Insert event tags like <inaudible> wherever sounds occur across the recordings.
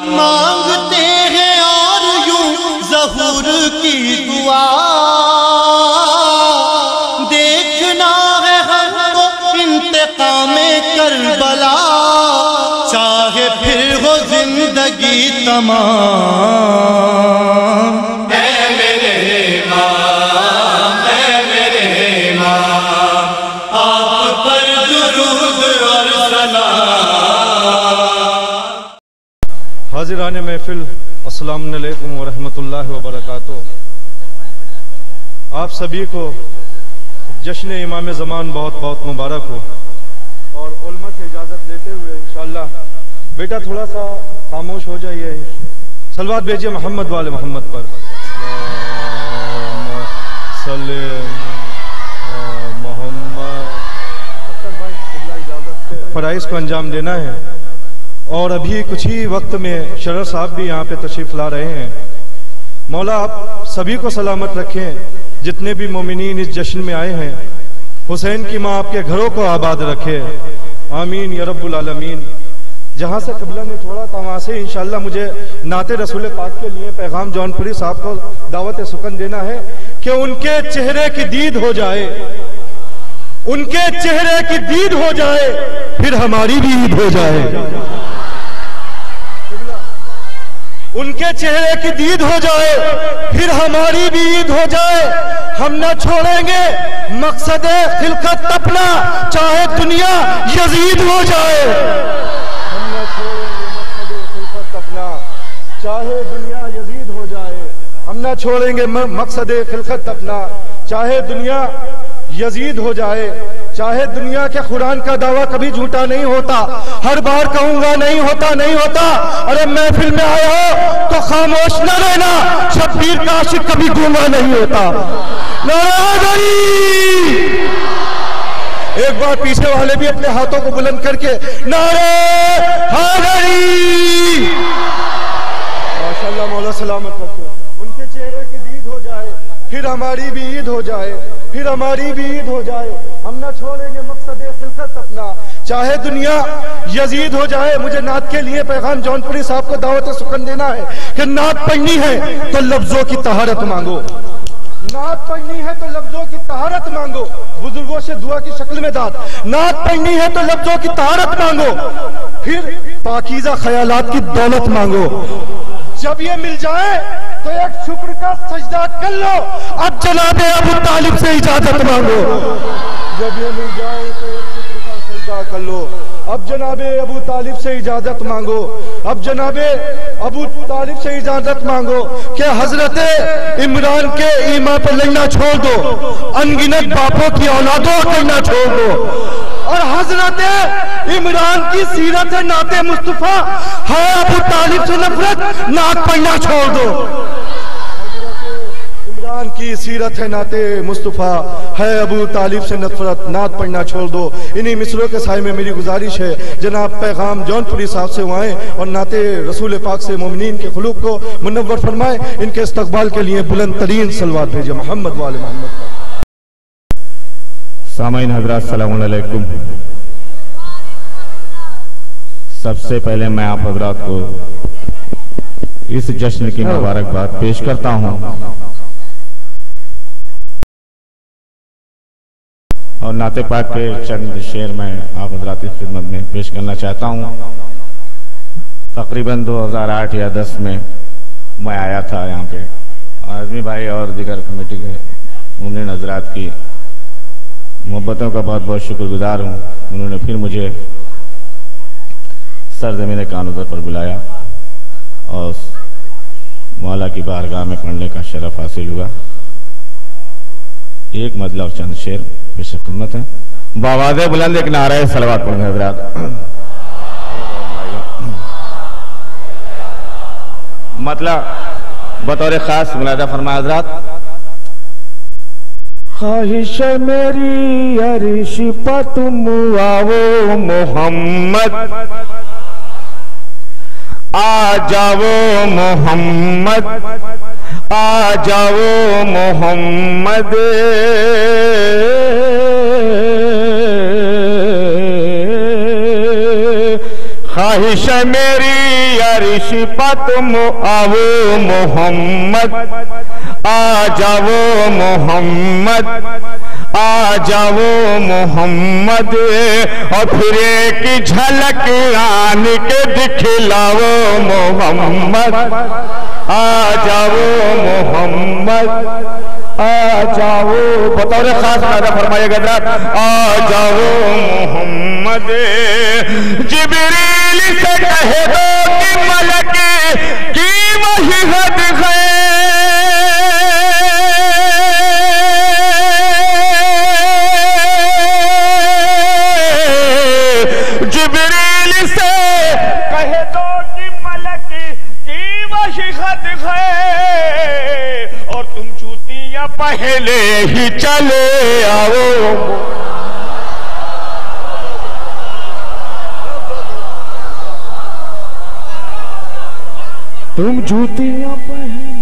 मांगते हैं और यूँ जहूर की दुआ। देखना है हमको इंतकाम करबला। चाहे फिर हो ज़िंदगी तमाम। हाजिरान महफिल अस्सलाम वालेकुम वरहमतुल्लाहि वबरकातुहू। आप सभी को जश्न इमाम ज़मान बहुत बहुत मुबारक हो। और उल्मा से इजाज़त लेते हुए इंशाल्लाह, बेटा थोड़ा सा खामोश हो जाइए। सलवात भेजिए मोहम्मद वाले मोहम्मद पर। मोहम्मद। फ़राइज़ को अंजाम देना है। और अभी कुछ ही वक्त में शरर साहब भी यहाँ पे तशरीफ़ ला रहे हैं। मौला, आप सभी को सलामत रखें, जितने भी मोमिन इस जश्न में आए हैं। हुसैन की माँ आपके घरों को आबाद रखे। आमीन या रब्बुल जहाँ से कबला ने छोड़ा था वहाँ से इंशाल्लाह मुझे नाते रसूल पाक के लिए पैगाम जौनपुरी साहब को दावत सुकन देना है कि उनके चेहरे की दीद हो जाए। उनके चेहरे की दीद हो जाए, फिर हमारी भी ईद हो जाए। उनके चेहरे की दीद हो जाए, फिर हमारी भी ईद हो जाए। हम न छोड़ेंगे मकसद खिलकत तपना चाहे दुनिया यजीद हो जाए। हम न छोड़ेंगे मकसद खिलकत अपना, चाहे दुनिया यजीद हो जाए। हम न छोड़ेंगे मकसद खिलकत अपना, चाहे दुनिया यजीद हो जाए। चाहे दुनिया के कुरान का दावा कभी झूठा नहीं होता। हर बार कहूँगा, नहीं होता नहीं होता। अरे महफिल में आया हो तो खामोश न रहना। शब्बीर का आशिक कभी गूँगा नहीं होता। एक बार पीछे वाले भी अपने हाथों को बुलंद करके नारे हागरी माशाल्लाह, मौला सलामत रखो। उनके चेहरे की ईद हो जाए, फिर हमारी भी ईद हो जाए, फिर हमारी भी ईद हो जाए। हम ना छोड़ेंगे मकसद खिलकत अपना। चाहे दुनिया यजीद हो जाए, मुझे नात के लिए पैगाम जौनपुरी साहब को दावत सुकन देना है कि नात पढ़नी है तो लफ्जों की तहारत मांगो। नात पढ़नी है तो लफ्जों की तहारत मांगो। बुज़ुर्गों से दुआ की शक्ल में दाद नात पढ़नी है तो लफ्जों की तहारत मांगो। फिर पाकिजा ख्यालात की दौलत मांगो। जब ये मिल जाए तो एक शुक्र का सजदा कर लो। अब जनाबे अबू तालिब से इजाज़त मांगो। जब ये मिल जाए तो एक शुक्र का सजदा कर लो। अब जनाबे अबू तालिब से इजाज़त मांगो। अब जनाबे अबू तालिब से इजाज़त मांगो कि हज़रत इमरान के ईमा पर लगना छोड़ दो। अनगिनत बापों की औलादों करना छोड़ दो। और हज़रत इमरान की सीरत है नाते मुस्तफ़ा है अबू तालिब से नफरत, नाक पढ़ना छोड़ दो। की सीरत है नाते मुस्तफ़ा। है अबू तालिब से नफरत, नात पढ़ना छोड़ दो। इन्हीं मिसरों के साय में मेरी गुजारिश है, जनाब पैगाम जौनपुरी साहब से वहाँ और नाते रसूल पाक से मोमिन के खलूक को मुनवर फरमाए, इनके इस्तकबाल के लिए बुलंद तरीन सलवार भेजे। मोहम्मद वाले मोहम्मद। सामीन हज़रत सलामकुम सबसे पहले मैं आप हजरात को इस जश्न की मुबारकबाद पेश करता हूँ। और नाते पाक के चंद शेर में आप हजरात की खिदमत में पेश करना चाहता हूँ। तकरीबन 2008 या 10 में मैं आया था यहाँ पे। आजमी भाई और दिगर कमेटी के उन्होंने हजरात की मोहब्बतों का बहुत बहुत शुक्रगुजार हूँ। उन्होंने फिर मुझे सरजमीन कानूदर पर बुलाया और मौला की बारगाह में पढ़ने का शरफ हासिल हुआ। एक मतलब चंद शेर। पेश खिदमत है। बाबाज बुलंद एक नारा है सलवात पढ़ने हजरात। मतलब बतौर खास मुलाजा फरमा हजरात। ख्वाहिश मेरी, अरिश पर तुम आओ, मोहम्मद। आ जाओ, मोहम्मद। आ जाओ, मोहम्मद। ख्वाहिश मेरी अरिश पर तुम आओ मोहम्मद। आ जाओ मोहम्मद, आ जाओ मोहम्मद। और फिर एक झलक आन के दिखलाओ मोहम्मद। आ जाओ मोहम्मद। जाओ, बतौर खास मैदा फरमाया जरा आ जाओ मोहम्मद, जिबरील से कहे दो कि मलक की वही हद है। पहले ही चले आओ। तुम जूतियाँ पहने।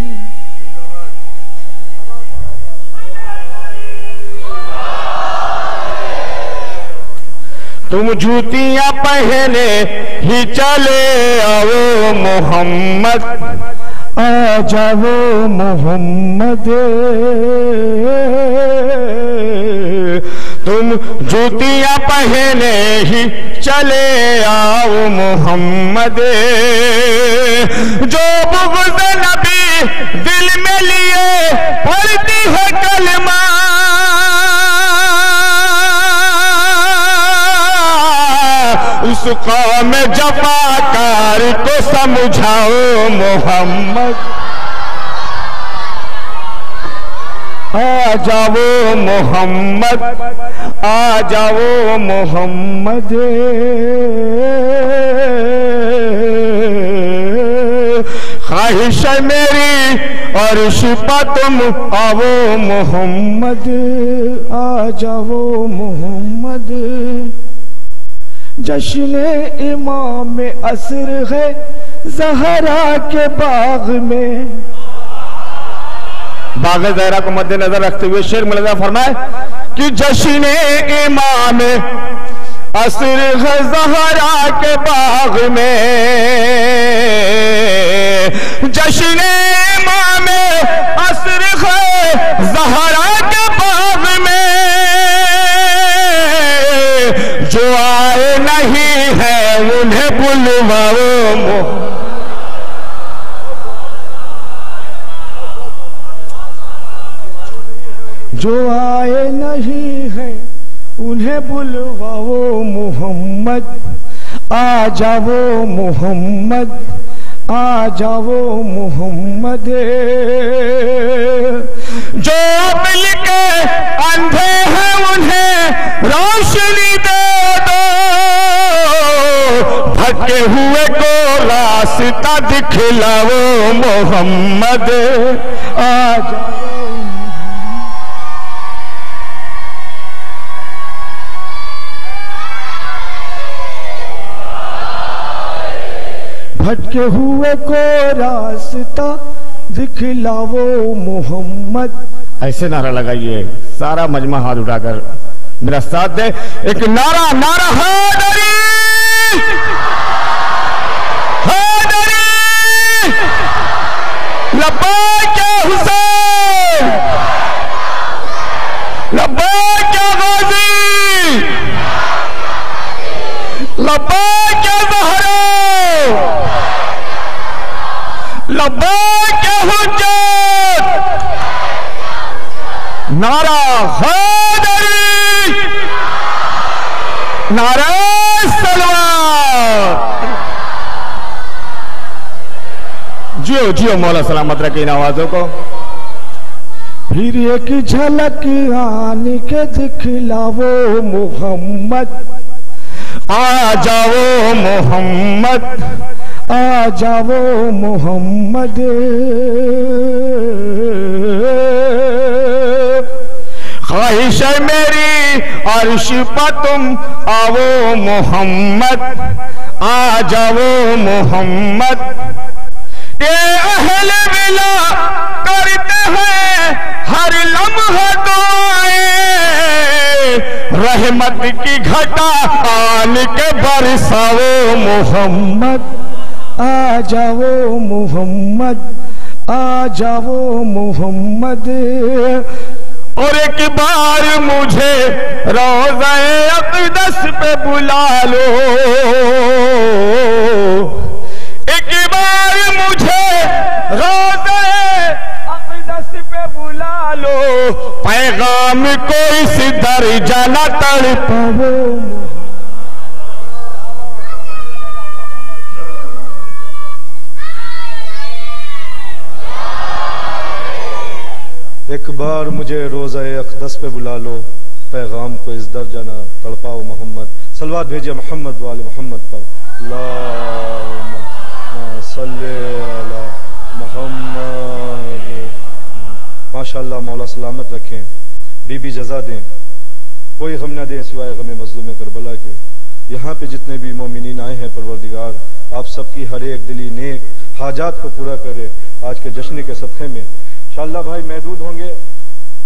तुम जूतियाँ पहने ही चले आओ मोहम्मद। आ जाओ मोहम्मद। तुम जूतियाँ पहने ही चले आओ मोहम्मद। जो बुग़्ज़ नबी दिल में लिए पढ़ती है कलमा उस कौम जफाकार को समझाओ मोहम्मद। आ जाओ मोहम्मद, आ जाओ मोहम्मद। ख्वाहिश मेरी और शिपा तुम आओ मोहम्मद, आ जाओ मोहम्मद। जश्न इमाम असर है जहरा के बाग में। बाग जहरा को मद्देनजर रखते हुए शेर मिलजा फरमाए कि जश्न इमाम असर है जहरा के बाग में। जश्न इमाम असर है जहरा जो आए नहीं है, उन्हें बुलवाओ। जो आए नहीं है, उन्हें बुलवाओ मोहम्मद। आ जाओ मोहम्मद। आ जाओ मोहम्मद। जो मिल के अंधे हैं, उन्हें रोशनी दे दो। भटके हुए को रास्ता दिखलाओ मोहम्मद। आ जाओ भटके हुए को रास्ता दिखलाओ मोहम्मद। ऐसे नारा लगाइए, सारा मजमा हाथ उठाकर। मेरा साथ दे, एक नारा नारा, हैदरी! हैदरी! लब्बैक या हुसैन! गाजी! लब्बैक या ज़हरा लब्बैक नारा हैदरी नारा सलवार। जियो जियो मौला सलामत रखे इन आवाजों को। फिर एक झलक आन के दिखलाओ मोहम्मद। आ जाओ मोहम्मद। आ जाओ मोहम्मद। ख्वाहिश है मेरी, अर्श पर तुम आओ मोहम्मद। आ जाओ मोहम्मद। ये अहल विला करते हैं हर लम्हा दुआएँ। रहमत की घटा आन के बरसाओ मोहम्मद। आ जाओ मोहम्मद, आ जाओ मोहम्मद। और एक बार मुझे रोज़े अकदस पे बुला लो। एक बार मुझे रोज़े अकदस पे बुला लो। पैगाम को इस दर्जा न तड़ पाओ एक बार मुझे रोज़ा अकदस पे बुला लो, पैगाम को इस दर जाना तड़पाओ मोहम्मद। सलवात भेजिए मोहम्मद वाले मोहम्मद पर। मोहम्मद। माशा मौला सलामत रखें। बीबी जजा दें। कोई गम ना दें सिवाय गम मजलूम करबला के। यहाँ पे जितने भी मोमिन आए हैं, परवरदिगार, आप सबकी हर एक दिली नेक हाजात को पूरा करे। आज के जश्न के सदक़े में शाला भाई महदूद होंगे।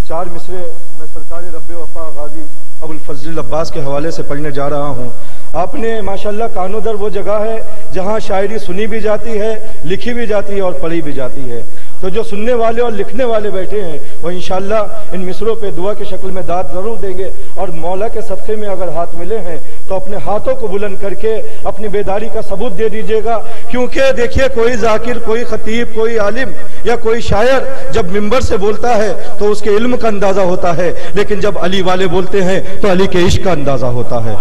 चार मिसरे मैं सरकार रब वफा गाजी अबुल फजल अब्बास के हवाले से पढ़ने जा रहा हूँ। आपने, माशाल्लाह, कानोदर वो जगह है जहाँ शायरी सुनी भी जाती है, लिखी भी जाती है और पढ़ी भी जाती है। तो जो सुनने वाले और लिखने वाले बैठे हैं, वो इंशाल्लाह इन मिसरों पे दुआ की शक्ल में दाद ज़रूर देंगे। और मौला के सदक़े में अगर हाथ मिले हैं तो अपने हाथों को बुलंद करके अपनी बेदारी का सबूत दे दीजिएगा। क्योंकि देखिए, कोई जाकिर, कोई खतीब, कोई आलिम या कोई शायर जब मिंबर से बोलता है तो उसके इल्म का अंदाज़ा होता है। लेकिन जब अली वाले बोलते हैं तो अली के इश्क का अंदाज़ा होता है।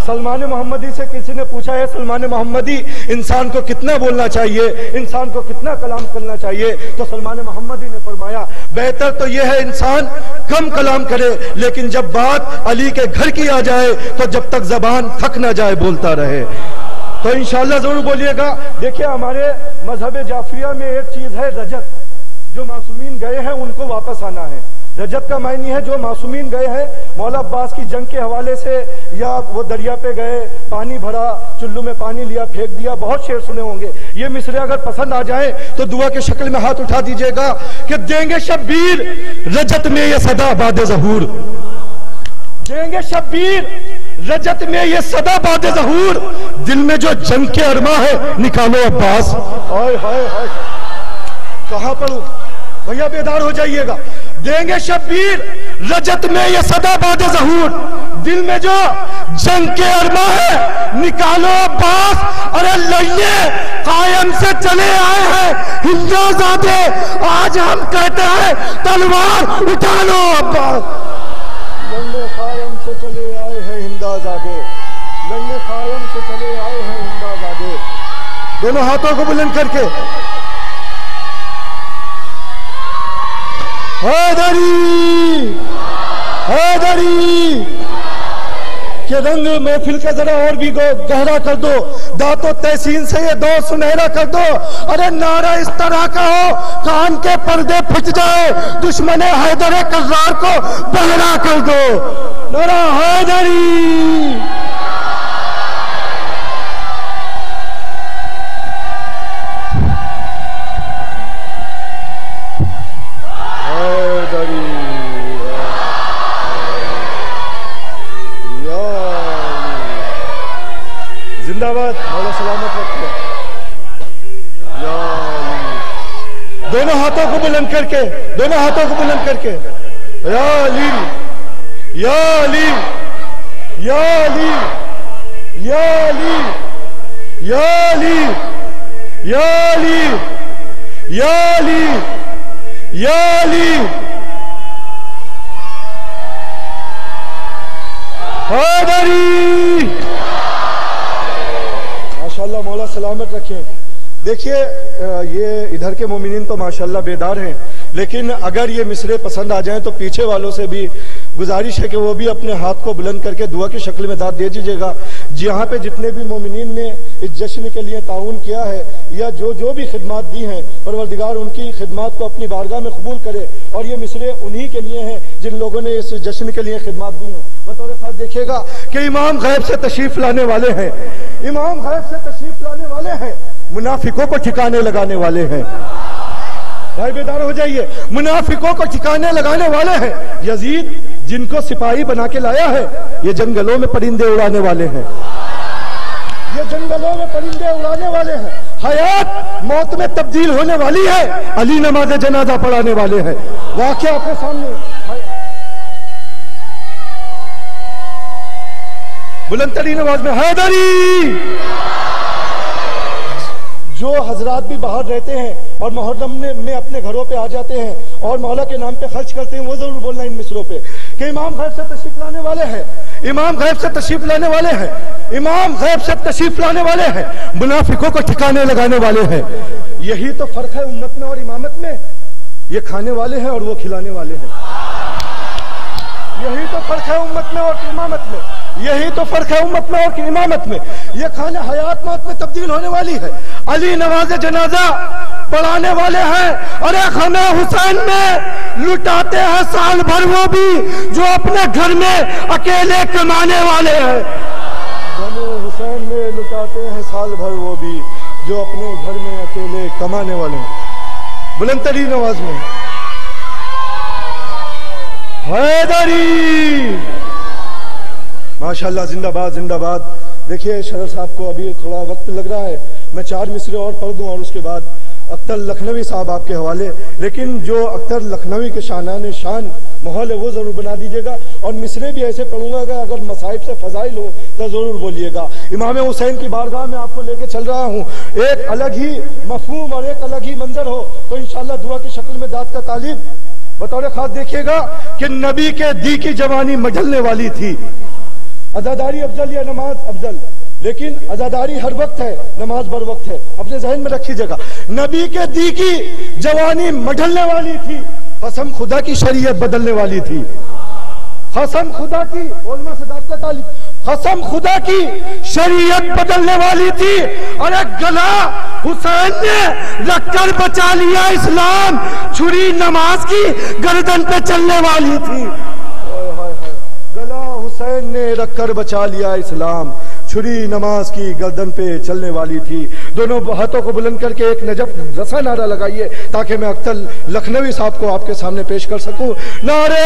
सलमान मोहम्मदी से किसी ने पूछा है सलमान मोहम्मदी, इंसान को कितना बोलना चाहिए? इंसान को कितना कलाम करना चाहिए? तो सलमान मोहम्मदी ने फरमाया, बेहतर तो यह है इंसान, कम कलाम करे, लेकिन जब बात अली के घर की आ जाए तो जब तक जबान थक ना जाए, बोलता रहे। तो इंशाल्लाह ज़रूर बोलिएगा। देखिए, हमारे मज़हब जाफरिया में एक चीज़ है रजत। जो मासूमीन गए हैं, उनको वापस आना है। रजत का मायनी है, जो मासूमीन गए हैं, मौला अब्बास की जंग के हवाले से या वो दरिया पे गए, पानी भरा, चुल्लू में पानी लिया, फेंक दिया, बहुत शेर सुने होंगे। ये मिसरे अगर पसंद आ जाए तो दुआ के शक्ल में हाथ उठा दीजिएगा कि देंगे शब्बीर, रजत में ये सदा बाद जहूर। देंगे शब्बीर, रजत में ये सदा बाद जहूर। दिल में जो जंग के अरमा है, निकालो अब्बास। हाय हाय हाय। कहाँ पर भैया बेदार हो जाइएगा। देंगे शब्बीर, रजत में ये सदा बाद जहूर। दिल में जो जंग के अरमा है, निकालो अब्बास अरे लइए कायम से चले आए हैं, हिंदोजादे, आज हम कहते हैं, तलवार उठा लो अब्बास लंगे कायम से चले आए हैं, हिंदाजादे। लंगे कायम से चले आए हैं, हिंदाजादे। दोनों हाथों को बुलंद करके। हैदरी। हैदरी। के रंग महफिल का जरा और भी गहरा कर दो। दांतों तहसीन से ये दो सुनहरा कर दो। अरे नारा इस तरह का हो, कान के पर्दे फट जाए। दुश्मन हैदर कर्रार को बहरा कर दो। नारा हैदरी। दोनों हाथों को बुलंद करके, दोनों हाथों को बुलंद करके। या अली या अली या अली या अली या अली या अली या अली या अली। हैदरी। माशाल्लाह, मौला सलामत रखें। देखिए ये इधर के मोमिनिन तो माशाल्लाह बेदार हैं, लेकिन अगर ये मिसरे पसंद आ जाएँ तो पीछे वालों से भी गुजारिश है कि वो भी अपने हाथ को बुलंद करके दुआ की शक्ल में दाद दे दीजिएगा। जहाँ पे जितने भी मोमिनिन ने इस जश्न के लिए ताउन किया है, या जो जो भी खिदमत दी हैं, परवरदिगार उनकी खिदमत को अपनी बारगाह में कबूल करे, और ये मिसरे उन्हीं के लिए हैं जिन लोगों ने इस जश्न के लिए खिदमत दी हैं। बतौर खास देखिएगा कि इमाम गैब से तशरीफ़ लाने वाले हैं, इमाम गैब से तशरीफ़ लाने वाले हैं। मुनाफिकों को ठिकाने लगाने वाले हैं। भाई बेदार हो जाइए। मुनाफिकों को ठिकाने लगाने वाले हैं। यजीद, जिनको सिपाही बना के लाया है, ये जंगलों में परिंदे उड़ाने वाले हैं। ये जंगलों में परिंदे उड़ाने वाले हैं। हयात, मौत में तब्दील होने वाली है। अली नमाज़ जनाजा पढ़ाने वाले हैं। वाक्य आपके सामने। बुलंदतरीन आवाज़ में हैदरी। जो हजरात भी बाहर रहते हैं और मुहर्रम में, अपने घरों पे आ जाते हैं और मौला के नाम पे खर्च करते हैं वो ज़रूर बोलना इन मिसरों पे कि इमाम गैब से तशरीफ़ लाने वाले हैं इमाम गैब से तशरीफ़ लाने वाले हैं इमाम गैब से तशरीफ़ लाने वाले हैं मुनाफिकों को ठिकाने लगाने वाले हैं। यही तो फ़र्क है उम्मत में और इमामत में। ये खाने वाले हैं और वो खिलाने वाले हैं। यही तो फ़र्क है उम्मत में और इमामत में। यही तो फ़र्क है उम्मत में और इमामत में। ये खाने हयात मौत में तब्दील होने वाली है। अली नवाज़ जनाजा पढ़ाने वाले हैं एक हमें हुसैन में लुटाते हैं साल भर वो भी, जो अपने घर में अकेले कमाने वाले हैं। बने हुसैन में लुटाते हैं साल भर वो भी, जो अपने घर में अकेले कमाने वाले हैं। बुलंद तरीन आवाज़ में। हैदरी! माशाल्लाह, जिंदाबाद जिंदाबाद। देखिए, शरद साहब को अभी थोड़ा वक्त लग रहा है। मैं चार मिसरे और पढ़ दूँ और उसके बाद अख्तर लखनवी साहब आपके हवाले। लेकिन जो अख्तर लखनवी के शानान शान माहौल है, वो ज़रूर बना दीजिएगा। और मिसरे भी ऐसे पढ़ूँगा कि अगर मसाइब से फजाइल हो तो ज़रूर बोलिएगा। इमाम हुसैन की बारगाह में आपको लेके चल रहा हूँ। एक अलग ही मफहूम और एक अलग ही मंजर हो तो इन दुआ की शक्ल में दाद का तालीब बतौर खास देखिएगा कि नबी के दी की जवानी मझलने वाली थी। अदादारी अफजल या नमाज़ अफजल। लेकिन अजादारी हर वक्त है, नमाज़ बर वक्त है। अपने जहन में रखी जगह नबी के दी की जवानी मढलने वाली थी, कसम खुदा की शरीयत बदलने वाली थी। कसम खुदा की कसम खुदा की शरीयत बदलने वाली थी। अरे गला हुसैन ने रखकर बचा लिया इस्लाम, छुरी नमाज़ की गर्दन पे चलने वाली थी। गला हुसैन ने रखकर बचा लिया इस्लाम। छुरी नमाज़ की गर्दन पे चलने वाली थी। दोनों हाथों को बुलंद करके एक नजब रसा नारा लगाइए, ताकि मैं अख्तर लखनवी साहब को आपके सामने पेश कर सकूँ। नारे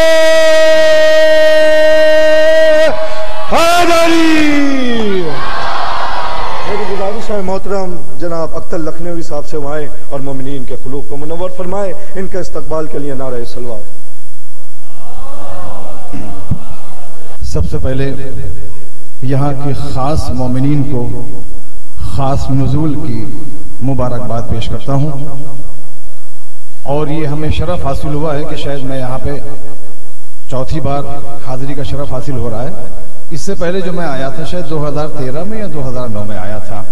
मेरी गुजारिश है, मोहतरम जनाब अख्तर लखनवी साहब से वहाँ और मोमिन के खलूक को मुनवर फरमाए। इनके इस्तकबाल के लिए नारा सलवार सबसे पहले यहाँ के ख़ास मोमिन को ख़ास नजूल की मुबारकबाद पेश करता हूँ। और ये हमें शरफ हासिल हुआ है कि शायद मैं यहाँ पे चौथी बार हाजिरी का शरफ हासिल हो रहा है। इससे पहले जो मैं आया था शायद 2013 में या 2009 में आया था।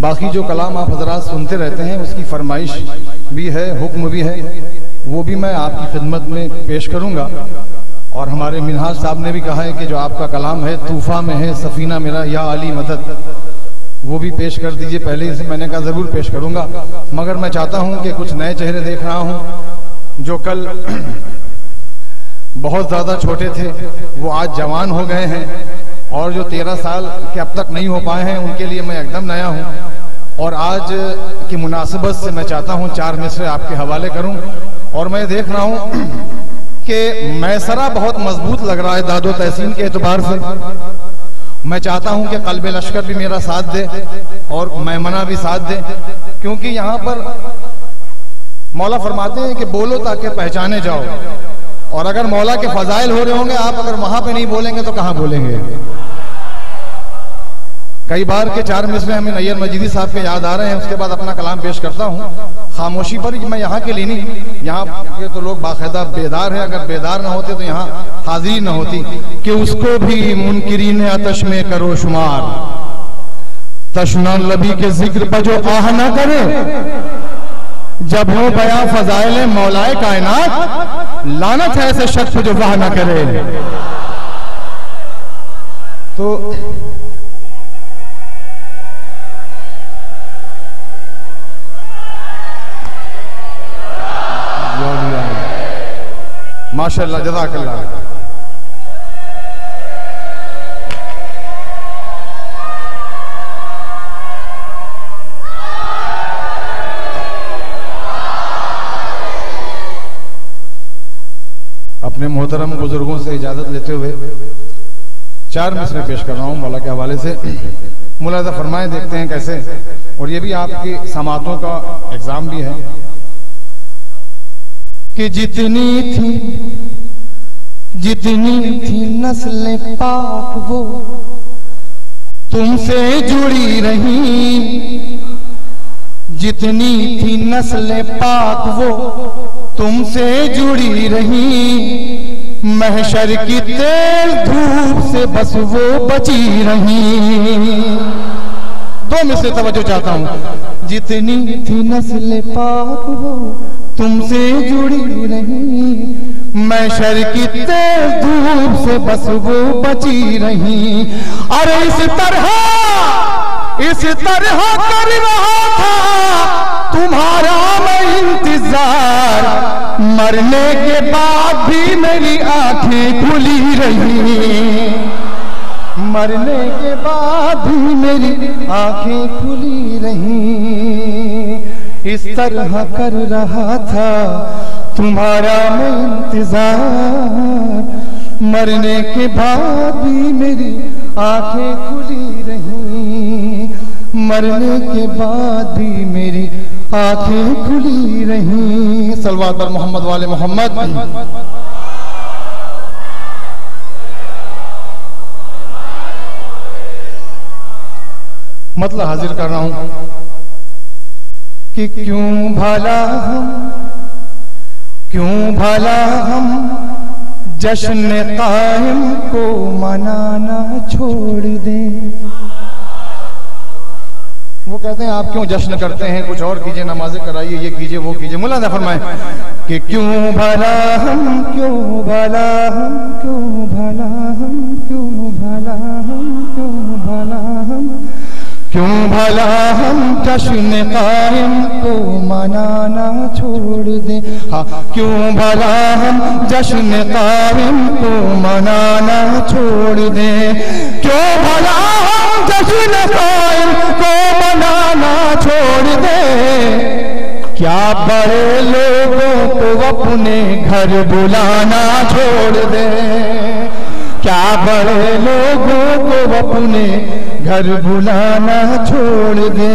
बाकी जो कलाम आप हजरात सुनते रहते हैं, उसकी फरमाइश भी है, हुक्म भी है, वो भी मैं आपकी खिदमत में पेश करूँगा। और हमारे मिनहाज साहब ने भी कहा है कि जो आपका कलाम है, तूफा में है, सफीना मेरा, या अली मदद। वो भी पेश कर दीजिए, पहले ही से मैंने कहा ज़रूर पेश करूँगा। मगर मैं चाहता हूँ कि कुछ नए चेहरे देख रहा हूँ, जो कल बहुत ज़्यादा छोटे थे, वो आज जवान हो गए हैं, और जो तेरह साल के अब तक नहीं हो पाए हैं, उनके लिए मैं एकदम नया हूँ। और आज की मुनासिबत से मैं चाहता हूँ, चार मिसरे आपके हवाले करूँ, और मैं देख रहा हूँ कि मैसरा बहुत मज़बूत लग रहा है दादो तहसीन के एतबार से। मैं चाहता हूँ कि कल्ब लश्कर भी मेरा साथ दे और मैमना भी साथ दे, क्योंकि यहाँ पर मौला फरमाते हैं कि बोलो ताकि पहचाने जाओ। और अगर मौला के फजाइल हो रहे होंगे, आप अगर वहाँ पे नहीं बोलेंगे तो कहाँ बोलेंगे? कई बार के चार मिसरे हमें नैयर मजीदी साहब के याद आ रहे हैं, उसके बाद अपना कलाम पेश करता हूँ। खामोशी पर मैं यहाँ के लिए नहीं, यहाँ के तो लोग बाकायदा बेदार है, अगर बेदार ना होते तो यहाँ हाजिरी ना होती। कि उसको भी मुनकरीन आतश में करो शुमार। तशना लबी के ज़िक्र पर जो आह ना करे। जब हो बया फजाइल मौलाए कायनात, लानत है ऐसे शख्स जो वाह ना करे। तो माशाल्लाह जजाकल्ला अपने मोहतरम बुज़ुर्गों से इजाज़त लेते हुए चार मिसरे पेश कर रहा हूँ, मौला के हवाले से। मुलाजा फरमाए, देखते हैं कैसे। और ये भी आपकी समातों का एग्ज़ाम भी है। कि जितनी थी जितनी थी नस्ल पाक वो तुमसे जुड़ी रही। जितनी थी नस्ल पाक वो तुमसे जुड़ी रही। महशर की तेल धूप से बस वो बची रही। दो मिसरे तवज्जो चाहता हूँ। जितनी थी नस्ल पाक वो तुमसे जुड़ी रही मैं शर की तेज धूप से बस वो बची रही। अरे इस तरह इस तरह कर रहा था। तुम्हारा मैं इंतज़ार। मरने के बाद भी मेरी आँखें खुली रही। मरने के बाद भी मेरी आँखें खुली रही। इस तरह कर रहा था। तुम्हारा मैं इंतज़ार। मरने के बाद भी मेरी आँखें खुली रही। मरने के बाद भी मेरी आँखें खुली रही। सलवात पर मोहम्मद वाले मोहम्मद। मतलब हाजिर कर रहा हूँ। कि क्यों भला हम? क्यों भला हम? जश्न कायम को मनाना छोड़ दें। वो कहते हैं, आप क्यों जश्न करते हैं? कुछ और कीजिए, नमाजें कराइए, ये कीजिए, वो कीजिए। मुला फरमाए कि क्यों भला हम? क्यों भला हम? क्यों भला हम? क्यों क्यों भला हम जश्न कायम को मनाना छोड़ दे? हाँ क्यों भला हम जश्न कायम को मनाना छोड़ दे? क्यों भला हम जश्न कायम को मनाना छोड़ दे? क्या बड़े लोगों को अपने घर बुलाना छोड़ दे? क्या बड़े लोगों को अपने घर बुलाना छोड़ दे।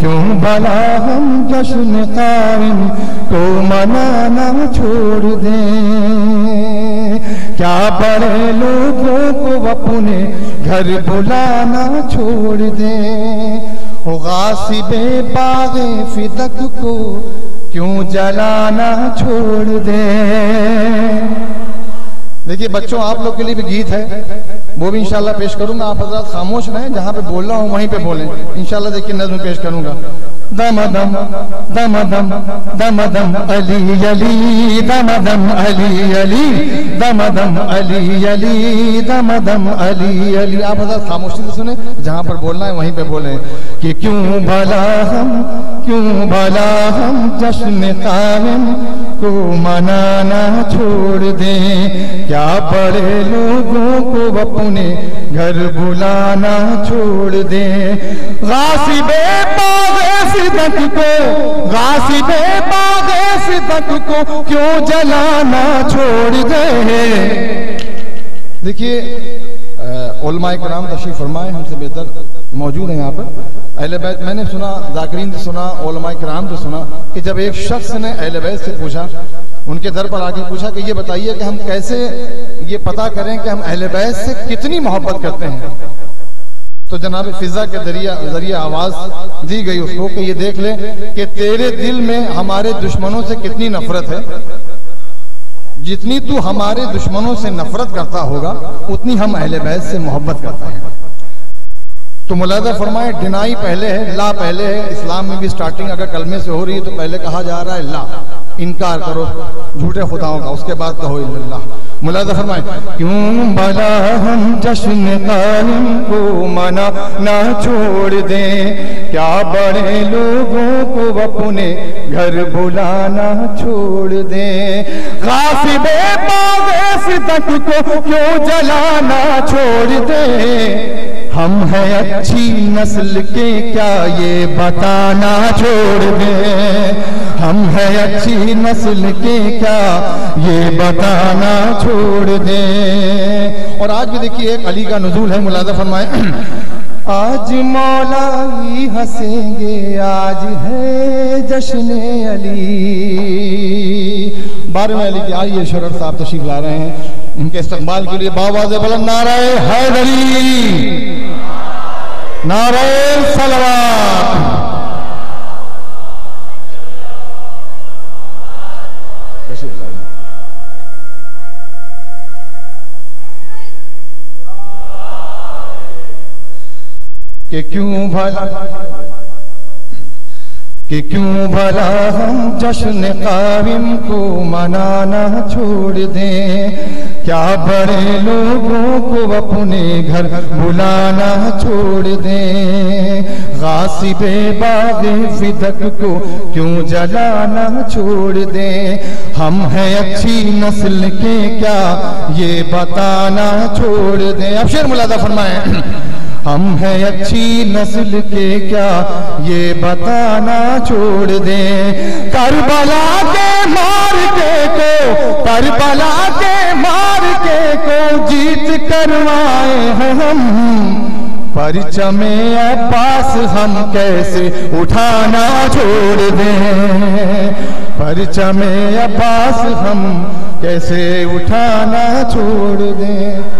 क्यों भला हम जश्न कायम को मनाना छोड़ दे? क्या बड़े लोगों को अपने घर बुलाना छोड़ दे? गासिबे बागे फिदक को क्यों जलाना छोड़ दे? देखिए बच्चों, आप लोग के लिए भी गीत है। वो भी इंशाल्लाह पेश करूँगा। आप हजरात खामोश रहें जहाँ पे बोल रहा हूँ वहीं पे बोलें। इंशाल्लाह देखिए नज्म पेश करूँगा। दम दम दम दम दम दम अली अली दम दम अली अली दम दम अली अली दम दम अली अली। आप हजरात खामोशी से सुने जहाँ पर बोलना है वहीं पे बोलें कि क्यों भला हम क्यों भला हम जश्न कायम को मनाना छोड़ दें? क्या बड़े लोगों को अपने घर बुलाना छोड़ दें? गासिबे बागे सिदक को, गासिबे बागे सिदक को क्यों जलाना छोड़ दें? देखिए ओलमा कराम तशरीफ़ फरमाए, हमसे बेहतर मौजूद है यहाँ पर। अहल बैत, मैंने सुना, जाकरीन से सुना ओलमा कराम से सुना कि जब एक शख्स ने अहल बैत से पूछा, उनके दर पर आके पूछा कि ये बताइए कि हम कैसे ये पता करें कि हम अहल बैत से कितनी मोहब्बत करते हैं। तो जनाब फिजा के ज़रिया आवाज़ दी गई उसको कि ये देख ले कि तेरे दिल में हमारे दुश्मनों से कितनी नफरत है। जितनी तू हमारे दुश्मनों से नफरत करता होगा, उतनी हम अहले बैत से मोहब्बत करते हैं। तो मुलाजा फरमाए डिनाई पहले है, ला पहले है। इस्लाम में भी स्टार्टिंग अगर कलमे से हो रही है तो पहले कहा जा रहा है ला। इनकार करो, झूठे खुदाओं का। उसके बाद कहो, इल्लल्लाह। मुलाजा फरमाए क्यों भला हम जश्न कायम को मना, ना छोड़ दें। क्या बड़े लोगों को अपने घर बुलाना छोड़ दें? गासिबे बागे सिदक को क्यों जलाना छोड़ दें? हम हैं अच्छी नस्ल के, क्या ये बताना छोड़ दे? हम है अच्छी नस्ल के, क्या ये बताना छोड़ दे? और आज भी देखिए, एक अली का नजूल है, मुलाजा फरमाए। <clears throat> आज मौला ही हंसेंगे, आज है जश्न अली। बारहवें अली के आइए शरर साहब तशीफ ला रहे हैं। उनके इस्तेमाल के लिए बाबाज बुलंद नाराय हैदरी। नाराय सलवार कि क्यों भला कि क्यों भला हम जश्न काविम को मनाना छोड़ दें? क्या बड़े लोगों को अपने घर बुलाना छोड़ दें? गासिब बाग फिदक को क्यों जलाना छोड़ दें? हम हैं अच्छी नस्ल के क्या ये बताना छोड़ दें? अब शेर मुलादा फरमाएँ। हम हैं अच्छी नस्ल के क्या? ये बताना छोड़ दें। करबला के मार के को, करबला के मार के को जीत करवाए हैं हम। परिचमे पास हम कैसे उठाना छोड़ दें? परिचमे पास हम कैसे उठाना छोड़ दें?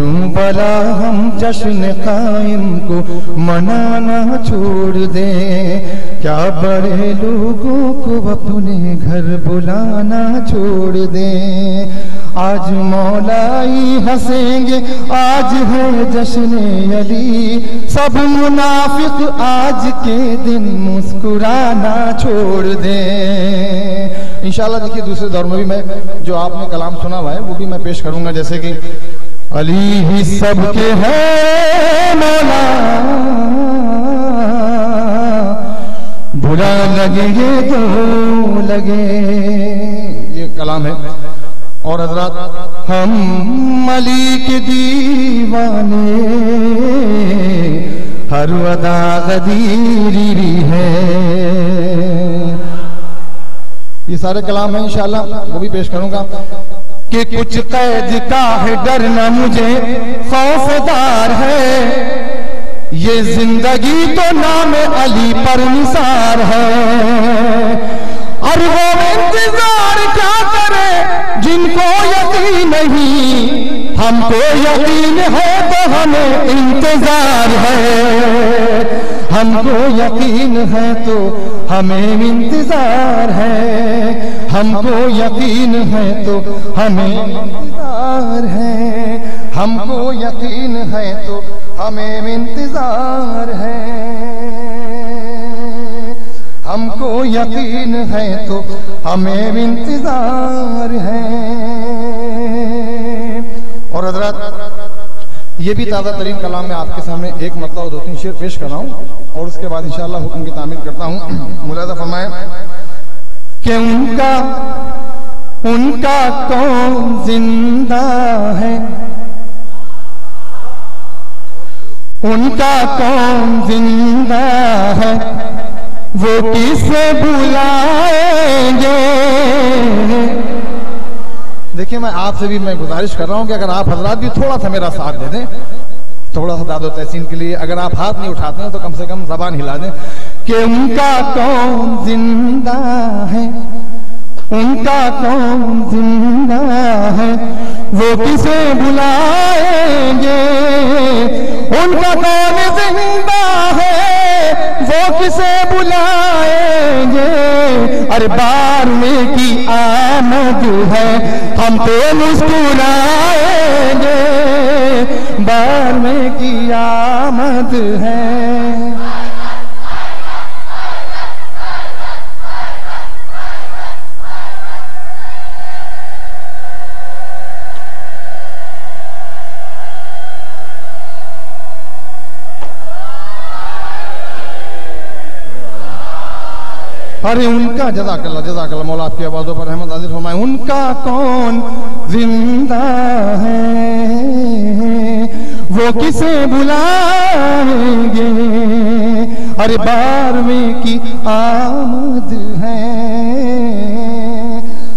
क्यों भला हम जश्न कायम को मनाना छोड़ दें? क्या बड़े लोगों को अपने घर बुलाना छोड़ दें? आज मौलाई हंसेंगे, आज है जश्न अली। सब मुनाफिक आज के दिन मुस्कुराना छोड़ दें। इंशाल्लाह देखिए, दूसरे दौर में भी मैं, जो आपने कलाम सुना हुआ है, वो भी मैं पेश करूँगा। जैसे कि अली ही सबके है मौला। बुरा लगे, ये तो लगे। ये कलाम है। और हजरात हम अली के दीवाने। हर अदा गदीरी है। ये सारे कलाम है, इंशाल्लाह, वो भी पेश करूँगा। कि कुछ कैद का है डरना मुझे, खौफदार है। ये ज़िंदगी तो नाम अली पर निसार है। और वो इंतज़ार क्या करे, जिनको यकीन नहीं, हमको यकीन है तो हमें इंतज़ार है। हमको यकीन है तो हमें इंतज़ार है। हमको यकीन है तो हमें इंतज़ार है। हमको यकीन है तो हमें इंतज़ार है। हमको यकीन है तो हमें इंतज़ार है। और हज़रत, ये भी ताज़ा तरीन कलाम में आपके सामने एक मतलब दो तीन शेर पेश कर रहा हूँ। और उसके बाद इंशाल्लाह हुक्म की तामील करता हूँ। मुलाजा फरमाए कि उनका उनका कौन ज़िंदा है? उनका कौन ज़िंदा है? वो किसे बुलाएँगे? देखिए मैं आपसे भी मैं गुजारिश कर रहा हूँ कि अगर आप हजरात भी थोड़ा सा मेरा साथ दे दें थोड़ा सा दादो तहसीन के लिए अगर आप हाथ नहीं उठाते हैं तो कम से कम जबान हिला दें कि उनका कौन ज़िंदा है? उनका कौन ज़िंदा है? वो किसे बुलाएँगे? उनका कौन ज़िंदा है? वो किसे बुलाएँगे? अरे बार में की आमद है, हम तो मुस्कुराएँगे। बार में की आमद है। अरे उनका जजाकल्ला जजाकल्ला, मौला आपकी आवाज़ों पर अहमद हाजिर फरमाए। उनका कौन ज़िंदा है? वो किसे बुलाएँगे? अरे बारहवीं की आमद है।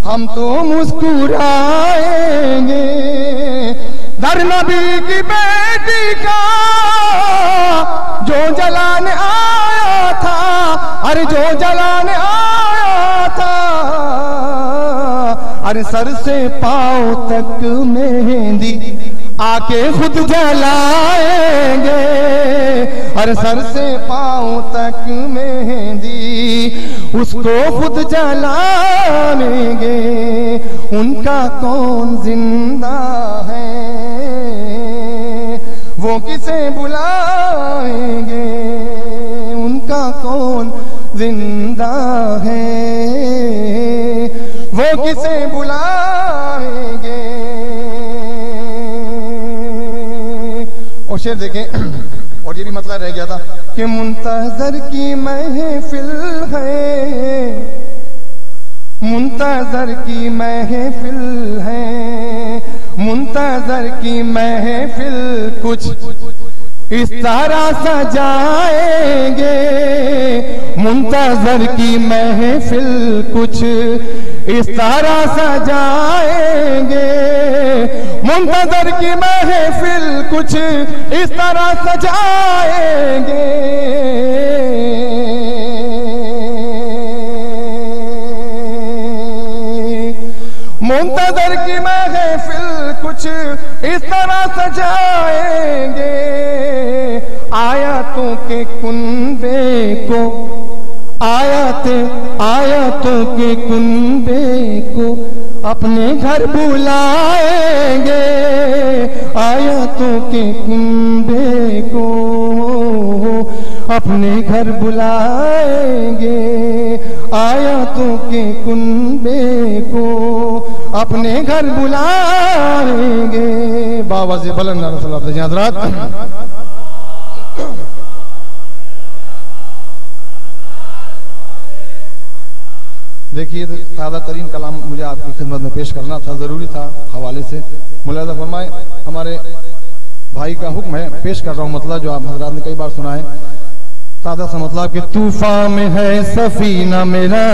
हम तो मुस्कुराएँगे। दर नबी की बेटी का जो जलाने आया था, अरे जो जलाने आया था। अरे सर से पाँव तक मेहंदी आके खुद जलाएँगे। अरे सर से पाँव तक मेहंदी उसको खुद जलाएँगे। उनका कौन ज़िंदा है? वो किसे बुलाएँगे? उनका कौन ज़िंदा है? वो किसे बुलाएँगे? और शेर देखें, <clears throat> और ये भी मतलब रह गया था कि मुंतजर की महफिल है। मुंतजर की महफिल है। मुंतजर की महफिल कुछ इस तरह सजाएँगे। मुंतजर की महफिल कुछ इस तरह सजाएँगे। मुंतजर की महफिल कुछ इस तरह सजाएँगे। मुंतजर की महफिल कुछ इस तरह सजाएँगे। आयतों के कुंबे को, आया थे आया तो के कुंबे को। अपने घर बुलाएँगे। आयतों के कुंबे को अपने घर बुलाएँगे। आयतों के कुंबे को अपने घर बुलाएँगे। बाबा से बुलंद हजरात देखिए ताज़ा तरीन कलाम मुझे आपकी खिदमत में पेश करना था, ज़रूरी था हवाले से। मुलाजा फरमाए, हमारे भाई का हुक्म है, पेश कर रहा हूँ मतलब जो आप हजरात ने कई बार सुना है। ताज़ा सा मतलब कि तूफ़ान में है सफीना मेरा।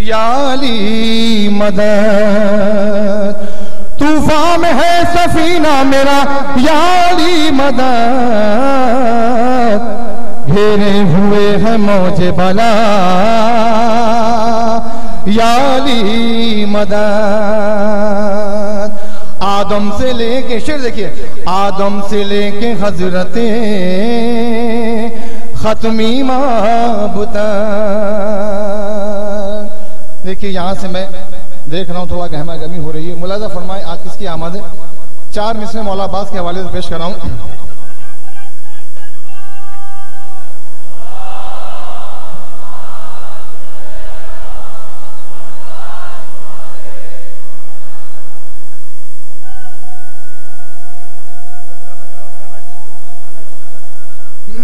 याली मदद। तूफ़ान में है सफीना मेरा याली मदद। घेरे हुए हैं मौजे बला याली मदद। आदम से लेके, शेर देखिए, आदम से लेके हजरते, खत्मी माबुता देखिए, यहाँ से मैं देख रहा हूँ, थोड़ा गहमा गहमी हो रही है। मुलाजा फरमाए, आज किसकी आमद है? चार मिसरे मौला अब्बास के हवाले से पेश कर रहा हूँ।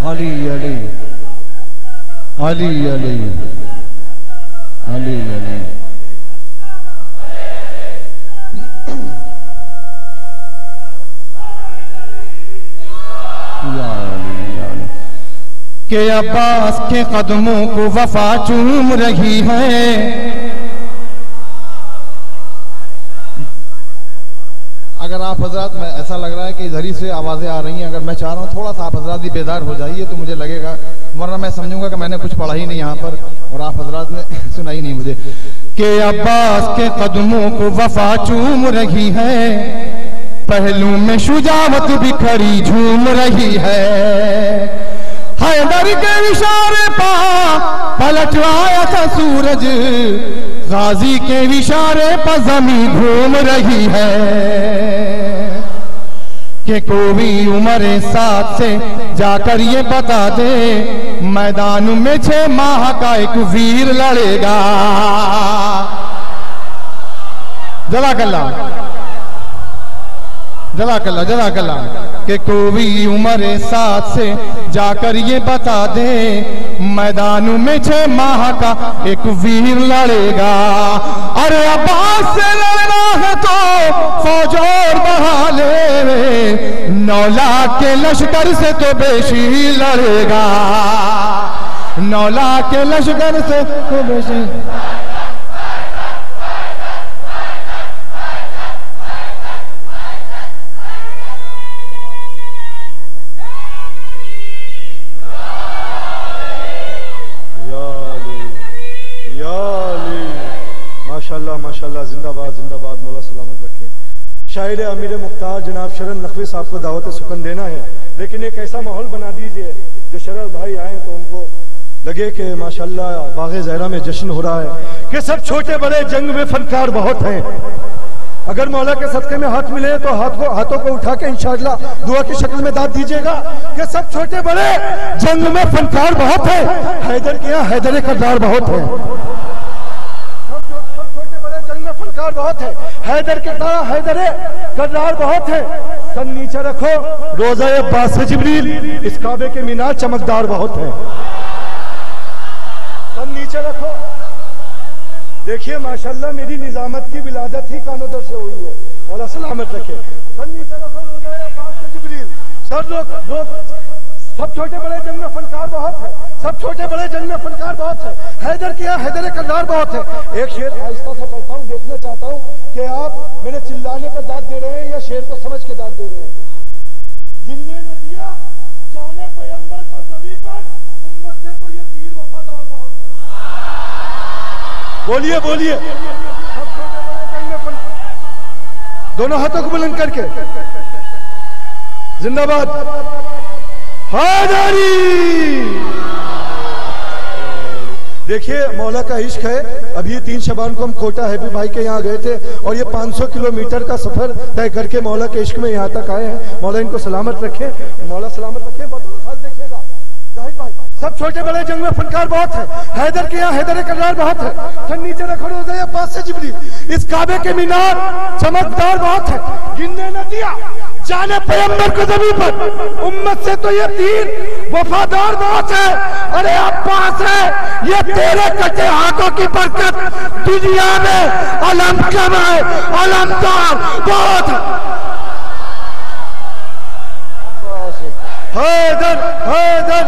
अली अली। अली अली। अली अली। के अब्बास के कदमों को वफा चूम रही है अगर आप हजरात, में ऐसा लग रहा है कि इधर ही से आवाज़ें आ रही हैं। अगर मैं चाह रहा हूँ थोड़ा सा आप हजरात भी बेदार हो जाइए तो मुझे लगेगा, वरना मैं समझूँगा कि मैंने कुछ पढ़ा ही नहीं यहाँ पर। और आप हजरात ने <laughs> सुना ही नहीं मुझे। के अब्बास के कदमों को वफा चूम रही है, पहलू में शुजावत भी खड़ी झूम रही है। हैदर के इशारे पा, पलट आया था सूरज, गाजी के इशारे पर जमी घूम रही है। कि कोई उम्र सात से जाकर ये बता दे, मैदान में छह माह का एक वीर लड़ेगा। जलाकल्ला जलाकल्ला जलाकल्ला। कि कोई उम्र सात से जाकर ये बता दे, मैदान में छह माह का एक वीर लड़ेगा। अरे अब्बास से लड़ना है तो फौज और बढ़ा ले नौ लाख के लश्कर से तो बेशी लड़ेगा। नौ लाख के लश्कर से तो बेशी शायर अमीर मुख्तार जनाब शरण नकवी साहब को दावत सुकन देना है। लेकिन एक ऐसा माहौल बना दीजिए, जो शरद भाई आए तो उनको लगे कि माशाल्लाह बाग जहरा में जश्न हो रहा है, कि सब छोटे बड़े जंग में फनकार बहुत हैं। अगर मौला के सदके में हाथ मिले तो हाथ को हाथों को उठा के इंशाल्लाह दुआ की शक्ल में दाद दीजिएगा, कि सब छोटे बड़े जंग में फनकार बहुत है। हैदर के यहाँ हैदर करदार बहुत है सब जो- सब छोटे बड़े फनकार बहुत है। हैदर के तारा हैदर करदार बहुत है। सर नीचे रखो। रोजा अब्बास जिबरील, इस काबे के मीनार चमकदार बहुत है। सर नीचे रखो। देखिए, माशाल्लाह, मेरी निजामत की विलादत ही कानोदर से हुई है। मौला सलामत रखे। सर नीचे रखो, रोजा के जिबरील। सर लोग लोग सब छोटे बड़े जंग में फनकार बहुत है। सब छोटे बड़े जंग में फनकार बहुत है। हैदर किया हैदर करदार बहुत है। एक शेर आहिस्ता से पढ़ता हूँ, देखना चाहता हूँ कि आप मेरे चिल्लाने पर दाद दे रहे हैं या शेर को समझ के दाद दे रहे हैं? जिनने तो बोलिए बोलिए। दोनों हाथों को बुलंद करके। जिंदाबाद। देखिए, मौला का इश्क है। अभी तीन शबान को हम कोटा हैबी भाई के यहाँ गए थे और ये 500 किलोमीटर का सफ़र तय करके मौला के इश्क में यहाँ तक आए हैं। मौला, इनको सलामत रखे। मौला, सलामत रखे। भाई, सब छोटे बड़े जंग में फनकार बहुत है। हैदर के यहाँ हैदर करदार बहुत है। फिर नीचे रखो, रोजा पास से जिबरी इस काबे के मीनार चमकदार बहुत है। गिनने न दिया। जाने पैगंबर को ज़मीन पर। उम्मत से तो ये तीन वफादार बहुत है, अरे अब्बास है। ये तेरे कटे हाथों की बरकत दुनिया में अलम कम है? अलमदार बहुत हैदर हैदर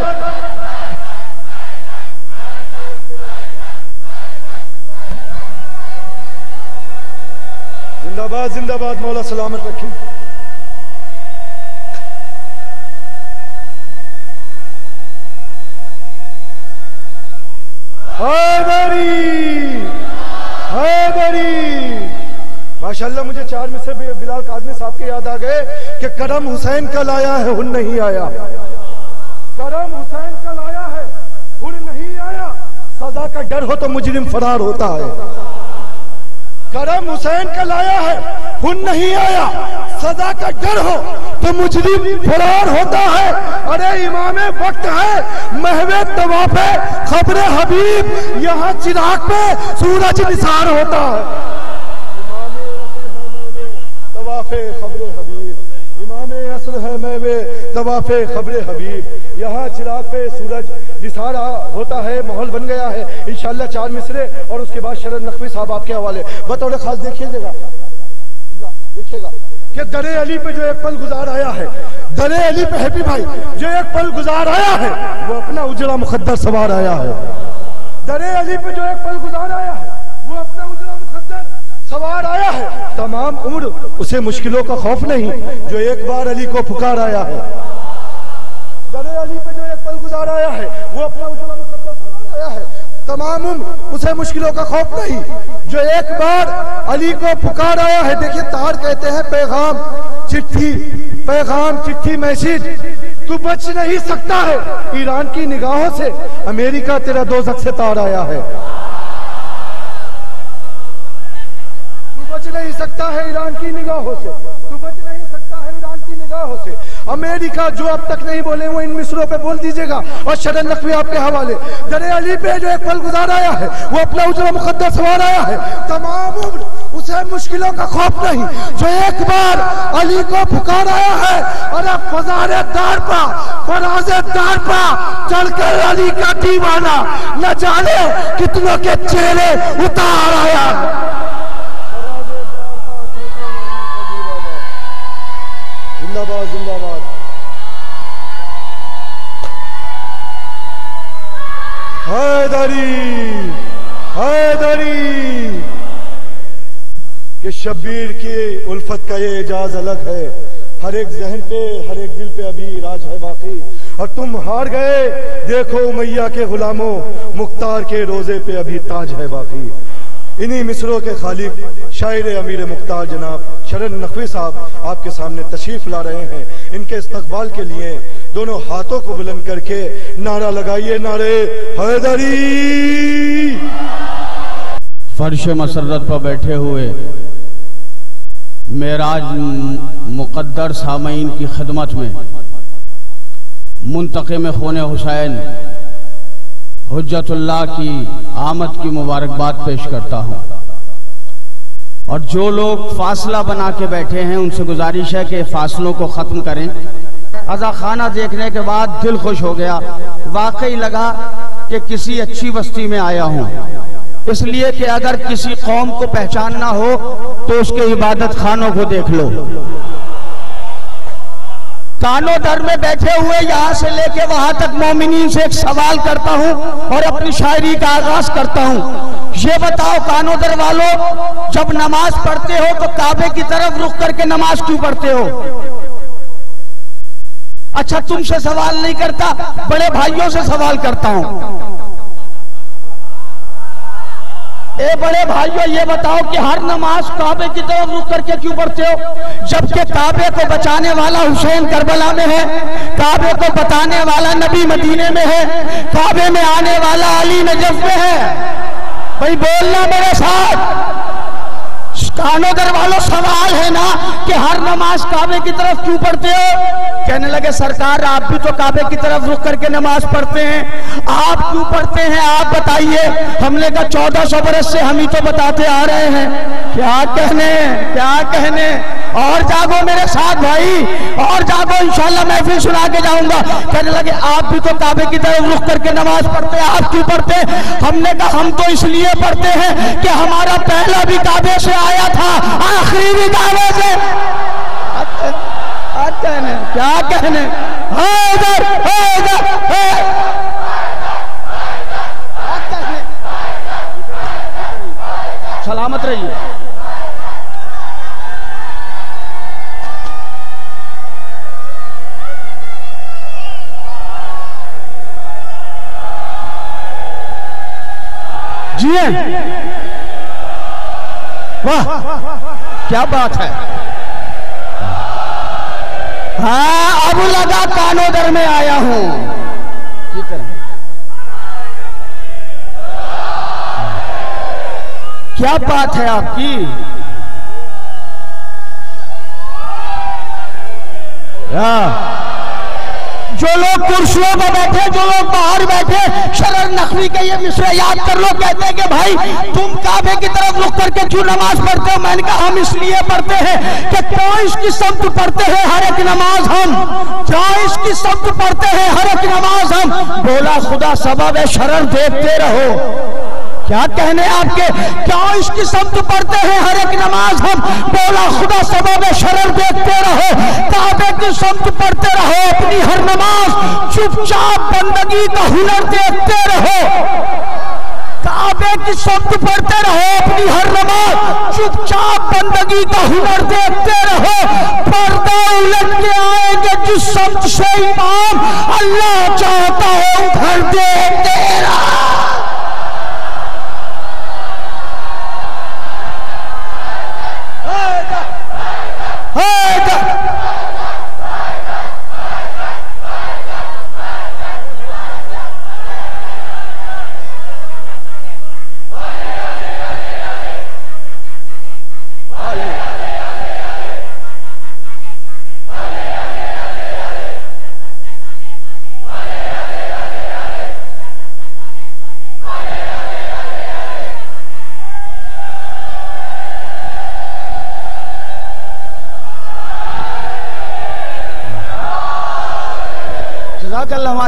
जिंदाबाद जिंदाबाद, मौला सलामत रखें। हैदरी हैदरी माशाल्लाह, मुझे चार में से बिलाल कादमी साहब के याद आ गए कि करम हुसैन कल आया है, हुन नहीं आया। करम हुसैन कल आया है, हुन नहीं आया। सजा का डर हो तो मुजरिम फरार होता है। करम हुसैन का लाया है हुन नहीं आया, सजा का डर हो तो मुजरिम फरार होता है। अरे इमाम वक्त है, महवे तवाफे खबरे हबीब, यहाँ चिराग पे सूरज निसार होता है। तवाफे खबरे हबीब, इमाम असर है महवे तवाफे खबरे हबीब, यहाँ चिराग पे सूरज निसार होता है, माहौल बन गया है। इंशाल्लाह चार मिसरे और उसके बाद शरद नकवी साहब आपके हवाले। बतौर खास देखिएगा। देखिएगा कि दरे अली पे जो एक पल गुजार आया है, दरे अली पे हैप्पी भाई, जो एक पल गुजार आया है, वो अपना उजड़ा मुखद्दर सवार आया है। दरे अली पे जो एक पल गुजार आया है, वो अपना उजड़ा मुखद्दर सवार आया है। तमाम उम्र, उसे मुश्किलों का खौफ नहीं, जो एक बार अली को पुकार आया है। दरे अली गुजार आया है, वो अपना आया है? तमाम उसे मुश्किलों का खौफ नहीं। जो एक बार अली को पुकार आया है, देखिए तार कहते हैं पैगाम, चिट्ठी पैगाम, चिट्ठी मैसेज, तू बच नहीं सकता है। ईरान की निगाहों से अमेरिका तेरा दो से तार आया है। तू बच नहीं सकता है ईरान की निगाहों से। तू बच नहीं सकता है ईरान की निगाहों से। अमेरिका जो अब तक नहीं बोले, वो इन मिसरों पे बोल दीजिएगा। और शरण नकवी आपके हवाले। दरे अली पे जो एक पल गुजार आया है, वो अपना उजरा मुकद्दर सवार आया है। तमाम उम्र, उसे मुश्किलों का खौफ नहीं, जो एक बार अली को पुकार आया है अब फजारे दार पा फराजे दार पा, चढ़कर अली का दीवाना। न जाने कितनों के चेहरे उतार आया। जिंदाबाद जिंदाबाद। हैदरी हैदरी। कि शब्बीर की उल्फत का ये एजाज अलग है। हर एक जहन पे, हर एक दिल पे अभी राज है बाकी। और तुम हार गए, देखो मैया के गुलामों, मुख्तार के रोज़े पे अभी ताज है बाकी। इन्हीं मिसरों के खालिक, शायर अमीर मुख्तार जनाब, शरण नकवी साहब आपके सामने तशरीफ़ ला रहे हैं। इनके इस्तकबाल के लिए दोनों हाथों को बुलंद करके नारा लगाइए नारे हैदरी। फर्श मसरत पर बैठे हुए मेराज मुकद्दर सामीन की खदमत में मुंतकम खून हुसैन हजतुल्लाह की आमद की मुबारकबाद पेश करता हूँ। और जो लोग फासला बना के बैठे हैं, उनसे गुजारिश है कि फासलों को ख़त्म करें। अजा खाना देखने के बाद दिल खुश हो गया। वाकई लगा कि किसी अच्छी बस्ती में आया हूँ। इसलिए कि अगर किसी कौम को पहचानना हो तो उसके इबादत खानों को देख लो। कानो दर में बैठे हुए यहाँ से लेके वहाँ तक मोमिनीन से एक सवाल करता हूँ और अपनी शायरी का आगाज़ करता हूँ। ये बताओ कानो दर वालों, जब नमाज़ पढ़ते हो तो काबे की तरफ़ रुक करके नमाज़ क्यों पढ़ते हो? अच्छा तुमसे सवाल नहीं करता, बड़े भाइयों से सवाल करता हूँ। ए, बड़े भाइयों, ये बताओ कि हर नमाज़ काबे की तरफ़ रुक करके क्यों पढ़ते हो? जबकि काबे को बचाने वाला हुसैन करबला में है, काबे को बताने वाला नबी मदीने में है, काबे में आने वाला अली नजफ में है। भाई, बोलना मेरे साथ। कानोदर वालों, सवाल है ना कि हर नमाज़ काबे की तरफ़ क्यों पढ़ते हो? कहने लगे, सरकार, आप भी तो काबे की तरफ़ रुक करके नमाज़ पढ़ते हैं। आप क्यों पढ़ते हैं? आप बताइए। हमने कहा, चौदह सौ बरस से हम ही तो बताते आ रहे हैं। क्या कहने क्या कहने और जागो मेरे साथ भाई, और जागो, इंशाल्लाह फिर सुना के जाऊँगा। कहने लगे, आप भी तो काबे की तरफ़ रुख करके नमाज़ पढ़ते आप क्यों पढ़ते हमने कहा, हम तो इसलिए पढ़ते हैं कि हमारा पहला भी काबे से आया था, आखिरी भी काबे से। कहने क्या कहने? सलामत रहिए। जी वाह, क्या बात है। हाँ अब लगा कानोदर में आया हूँ। क्या बात है आपकी। हाँ। जो लोग कुर्सियों पर बैठे, जो लोग बाहर बैठे, शरण नकवी के ये मिसरे याद कर लो, कहते हैं कि भाई, तुम काबे की तरफ़ रुक करके क्यों नमाज़ पढ़ते हो? मैंने कहा, हम इसलिए पढ़ते हैं कि चौबीस की शब्द पढ़ते हैं, हर एक नमाज़ हम। चौबीस की शब्द पढ़ते हैं, हर एक नमाज़ हम। बोला, खुदा सबब है, शरण देखते रहो। क्या कहने आपके? क्या इसकी शब्द पढ़ते हैं, हर एक नमाज़ हम। बोला, खुदा सबब शरण देखते रहो। काबे की शब्द पढ़ते रहो। अपनी हर नमाज़ चुपचाप बंदगी का हुनर देखते रहो। काबे की शब्द पढ़ते रहो, अपनी हर नमाज़ चुपचाप बंदगी का हुनर देखते रहो। पर्दा उलट के आएँगे जिस शब्द से इमाम, अल्लाह चाहता है उधर देखते रहो जजाकल्ला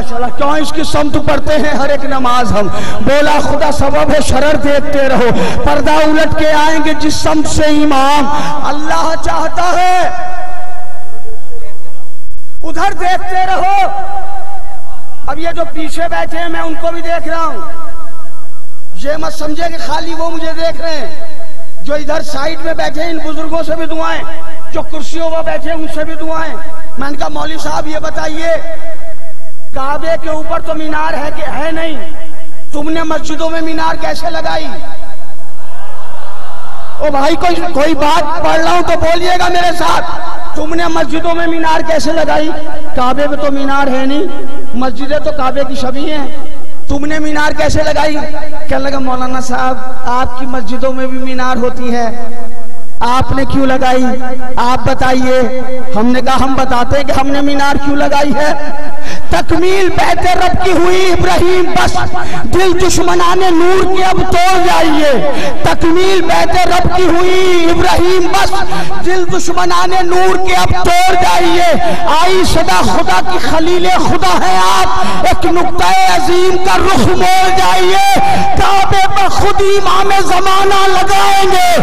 माशाल्लाह, क्यों इसकी समत पढ़ते हैं? हर एक नमाज़ हम। बोला, खुदा सबब है, शरर देखते रहो। पर्दा उलट के आएँगे जिस समत से इमाम अल्लाह चाहता है, उधर देखते रहो। अब ये जो पीछे बैठे हैं, मैं उनको भी देख रहा हूँ। ये मत समझे कि खाली वो मुझे देख रहे हैं। जो इधर साइड में बैठे इन बुज़ुर्गों से भी दुआएँ। जो कुर्सियों पर बैठे उनसे भी दुआएँ। मैंने कहा मौली साहब, ये बताइए काबे के ऊपर तो मीनार है कि है नहीं? तुमने मस्जिदों में मीनार कैसे लगाई? ओ भाई, कोई कोई बात पढ़ रहा हूँ तो बोलिएगा मेरे साथ। तुमने मस्जिदों में मीनार कैसे लगाई? काबे में तो मीनार है नहीं, मस्जिदें तो काबे की छवि हैं। तुमने मीनार कैसे लगाई? कहने लगा, मौलाना साहब, आपकी मस्जिदों में भी मीनार होती है। आपने क्यों लगाई? आप बताइए। हमने कहा, हम बताते हैं कि हमने मीनार क्यों लगाई है? तकमील बहते रब की हुई इब्राहिम, बस दिल दुश्मनाने नूर के अब तोड़ जाइए। तकमील बहते रब की हुई इब्राहिम, बस दिल दुश्मनाने नूर के अब तोड़ जाइए। आई सदा खुदा की खलीले खुदा है आप। एक नुकता अजीम का रुख मोड़ जाइए। काबे पर खुद इमाम जमाना लगाएँगे।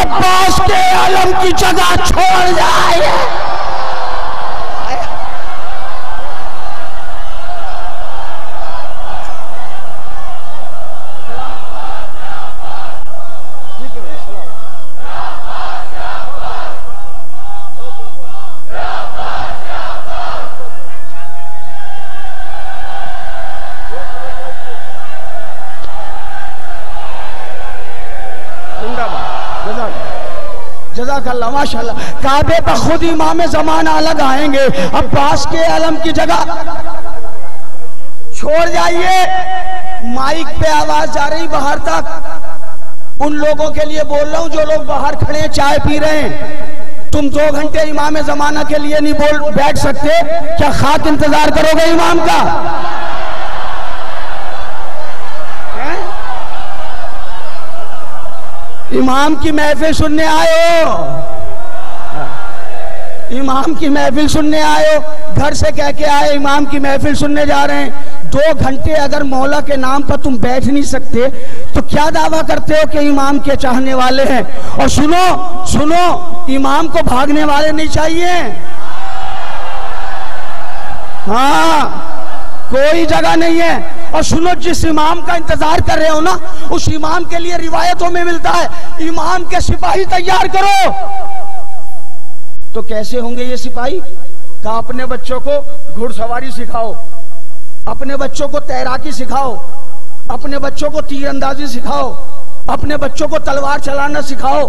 अब्बास आलम की जगह छोड़ जाए। जजाकल्ला माशाल्लाह। काबे पर खुद इमाम जमाना अलग आएँगे। अब्बास के आलम की जगह। छोड़ जाइए। माइक पे आवाज़ जा रही बाहर तक। उन लोगों के लिए बोल रहा हूँ, जो लोग बाहर खड़े हैं, चाय पी रहे हैं। तुम दो घंटे इमाम जमाना के लिए नहीं बोल बैठ सकते। क्या खाक इंतज़ार करोगे इमाम का? इमाम की महफिल सुनने हो? इमाम की महफिल सुनने हो? घर से कह के आए, इमाम की महफिल सुनने जा रहे हैं। दो घंटे अगर मौला के नाम पर तुम बैठ नहीं सकते तो क्या दावा करते हो कि इमाम के चाहने वाले हैं? और सुनो सुनो, इमाम को भागने वाले नहीं चाहिए। हाँ कोई जगह नहीं है। और सुनो, जिस इमाम का इंतज़ार कर रहे हो ना, उस इमाम के लिए रिवायतों में मिलता है, इमाम के सिपाही तैयार करो। तो कैसे होंगे ये सिपाही? का अपने बच्चों को घुड़सवारी सिखाओ, अपने बच्चों को तैराकी सिखाओ, अपने बच्चों को तीरंदाजी सिखाओ, अपने बच्चों को तलवार चलाना सिखाओ।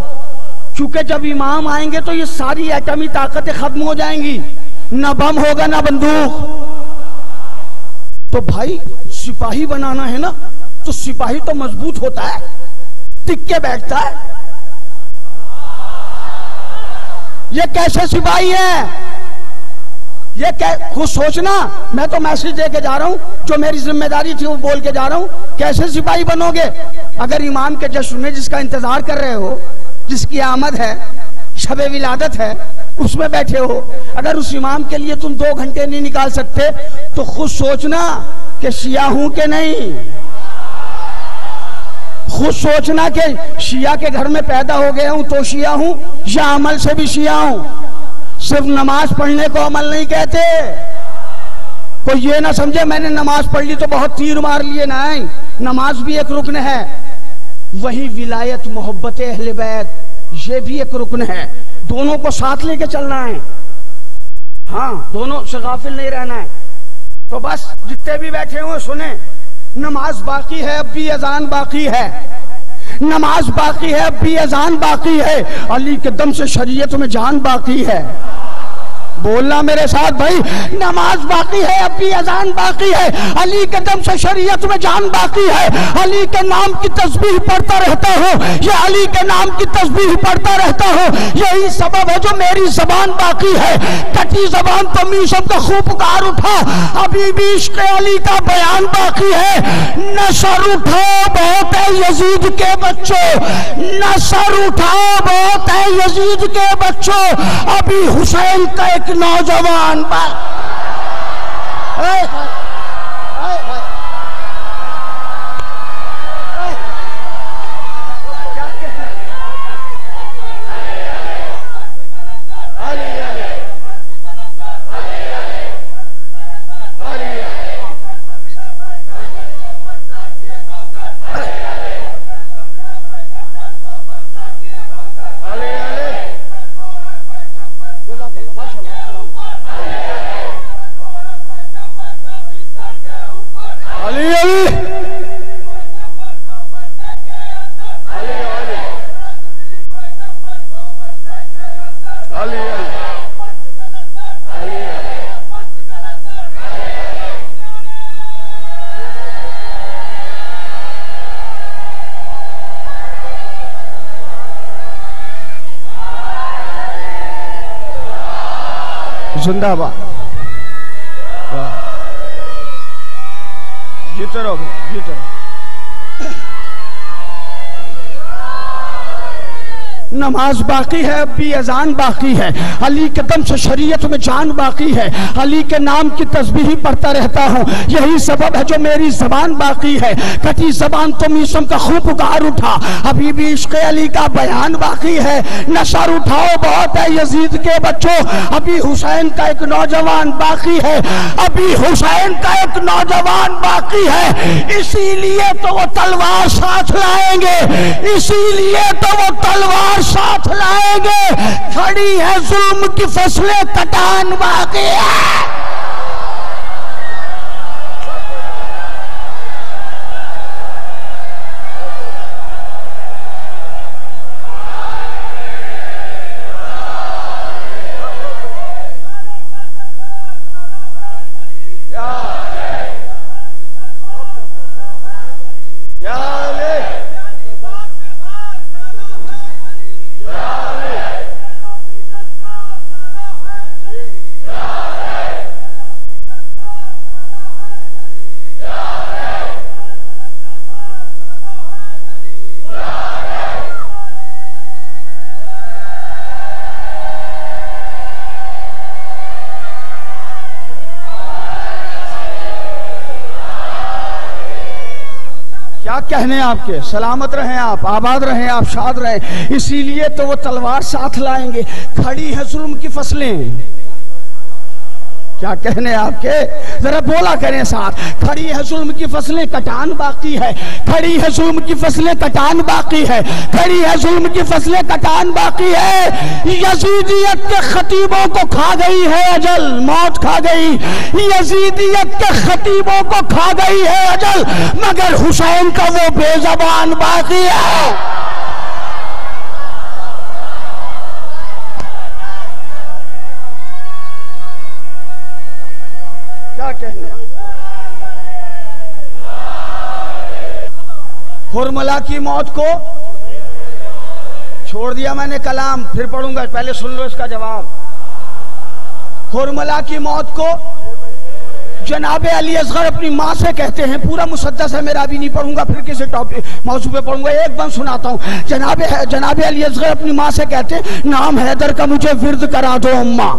क्योंकि जब इमाम आएँगे तो ये सारी एटमी ताकतें खत्म हो जाएँगी, ना बम होगा, ना बंदूक। तो भाई सिपाही बनाना है ना तो सिपाही तो मज़बूत होता है, टिक के बैठता है। ये कैसे सिपाही है? ये खुद सोचना, मैं तो मैसेज दे के जा रहा हूँ, जो मेरी ज़िम्मेदारी थी वो बोल के जा रहा हूँ, कैसे सिपाही बनोगे? अगर इमाम के जश्न में जिसका इंतज़ार कर रहे हो, जिसकी आमद है, शब विलादत है उसमें बैठे हो। अगर उस इमाम के लिए तुम दो घंटे नहीं निकाल सकते तो खुद सोचना कि शिया हूँ कि नहीं। खुद सोचना कि शिया के घर में पैदा हो गया हूँ तो शिया हूँ, या अमल से भी शिया हूँ। सिर्फ़ नमाज़ पढ़ने को अमल नहीं कहते। कोई ये ना समझे, मैंने नमाज़ पढ़ ली तो बहुत तीर मार लिए नहीं नमाज़ भी एक रुकन है। वही विलायत मोहब्बत अहले बैत, ये भी एक रुकन है। दोनों को साथ लेके चलना है। हाँ दोनों से गाफिल नहीं रहना है। तो बस जितने भी बैठे हुए सुने, नमाज़ बाकी है, अब भी अजान बाकी है। नमाज़ बाकी है, अब भी अजान बाकी है। अली के दम से शरीयत में जान बाकी है। बोलना मेरे साथ भाई, नमाज़ बाकी है अब अजान बाकी है, अली के दम से शरीयत में जान बाकी है, अली के नाम की तस्बीह पढ़ता रहता हो, या अली के नाम की तस्बीह पढ़ता रहता हो, यही सबब है जो मेरी जबान बाकी है। कटी जबान तो मीशम का खूब पुकार उठा, अभी भी इश्क अली का बयान बाकी है। नशर उठाओ बहुत है यजीद के बच्चों नशर उठाओ बहुत है यजीद के बच्चों, अभी हुसैन का एक nojawan pak. जिंदाबाद वाह। जीते रहो जीते रहो नमाज़ बाकी है, अभी अजान बाकी है। अली के दम से शरीयत में जान बाकी है। अली के नाम की तस्बीह पढ़ता रहता हूँ। यही सबब है जो मेरी जबान बाकी है। कटी जबान तो मीसम का खूब पुकार उठा। अभी भी इश्क अली का बयान बाकी है। नशर उठाओ बहुत है यजीद के बच्चों। अभी हुसैन का एक नौजवान बाकी है। अभी हुसैन का एक नौजवान बाकी है। इसीलिए तो वो तलवार साथ लाएँगे। इसीलिए तो वो तलवार साथ लाएँगे। खड़ी है जुल्म की फ़सलें कटान बाकी है। कहने आपके, सलामत रहें आप, आबाद रहें आप, शाद रहें। इसीलिए तो वो तलवार साथ लाएँगे। खड़ी है जुल्म की फ़सलें। क्या कहने आपके? जरा बोला करें साथ। खड़ी है जुल्म की फ़सलें, कटान बाकी है। खड़ी है जुल्म की फ़सलें, कटान बाकी है। खड़ी है जुल्म की फ़सलें, कटान बाकी है। यजीदियत के खतीबों को खा गई है अजल, मौत खा गई। यजीदियत के खतीबों को खा गई है अजल, मगर हुसैन का वो बेजबान बाकी है। क्या कहने हुरमला की मौत को छोड़ दिया मैंने कलाम, फिर पढ़ूँगा, पहले सुन लो इसका जवाब। हुरमला की मौत को जनाब अली असगर अपनी माँ से कहते हैं, पूरा मुसद्दस है, मेरा अभी नहीं पढ़ूँगा, फिर किसी टॉपिक मौजू पे पढ़ूँगा, एक बंद सुनाता हूँ। जनाब जनाब अली असगर अपनी माँ से कहते हैं, नाम हैदर का मुझे विरद करा दो, अम्मा।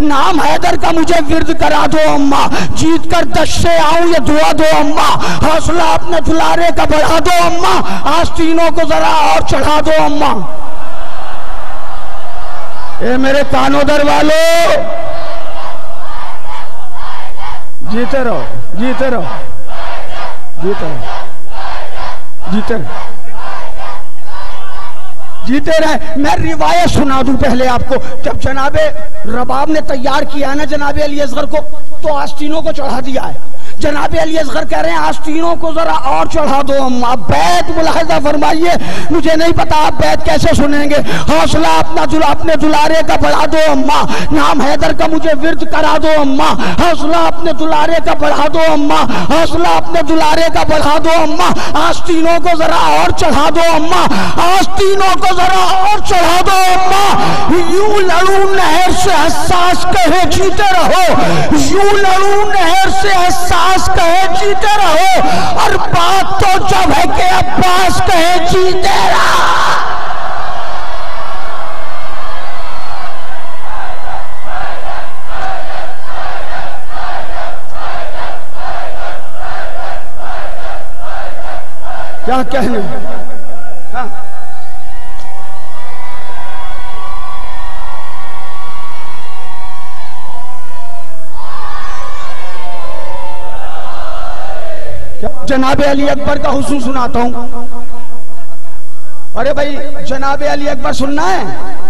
नाम हैदर का मुझे विरद करा दो अम्मा। जीत कर दस से ये दुआ दो अम्मा। हौसला अपने दुलारे का बढ़ा दो अम्मा। आज तीनों को जरा और चढ़ा दो अम्मा। ए मेरे कानोदर वालो, जीते रहो जीते रहो जीते रहो जीते रहो। जीते रहे। मैं रिवायत सुना दूँ पहले आपको। जब जनाबे रबाब ने तैयार किया ना जनाबे अली असगर को तो आस्तीनों को चढ़ा दिया है। जनाबे अली असगर कह रहे हैं आस्तीनों को जरा और चढ़ा दो अम्मा। बैत मुलाहजा फरमाइए, मुझे नहीं पता आप बैत कैसे सुनेंगे। हौसला अपना दुला अपने दुलारे का बढ़ा दो अम्मा। नाम हैदर का मुझे विरद करा दो अम्मा। हौसला अपने दुलारे का बढ़ा दो अम्मा। हौसला अपने दुलारे का बढ़ा दो अम्मा। आस्तीनों को जरा और चढ़ा दो अम्मा। आस्तीनों को जरा और चढ़ा दो अम्मा। यूँ लड़ू नहर से हसास कहे, जीते रहो। यूँ लड़ू नहर से हसास कहे, जीते रहो। और बात तो जब है कि अब्बास कहे, जीते रहो। क्या कहने जनाब अली अकबर का हुस्न सुनाता हूँ। अरे भाई जनाब अली अकबर सुनना है?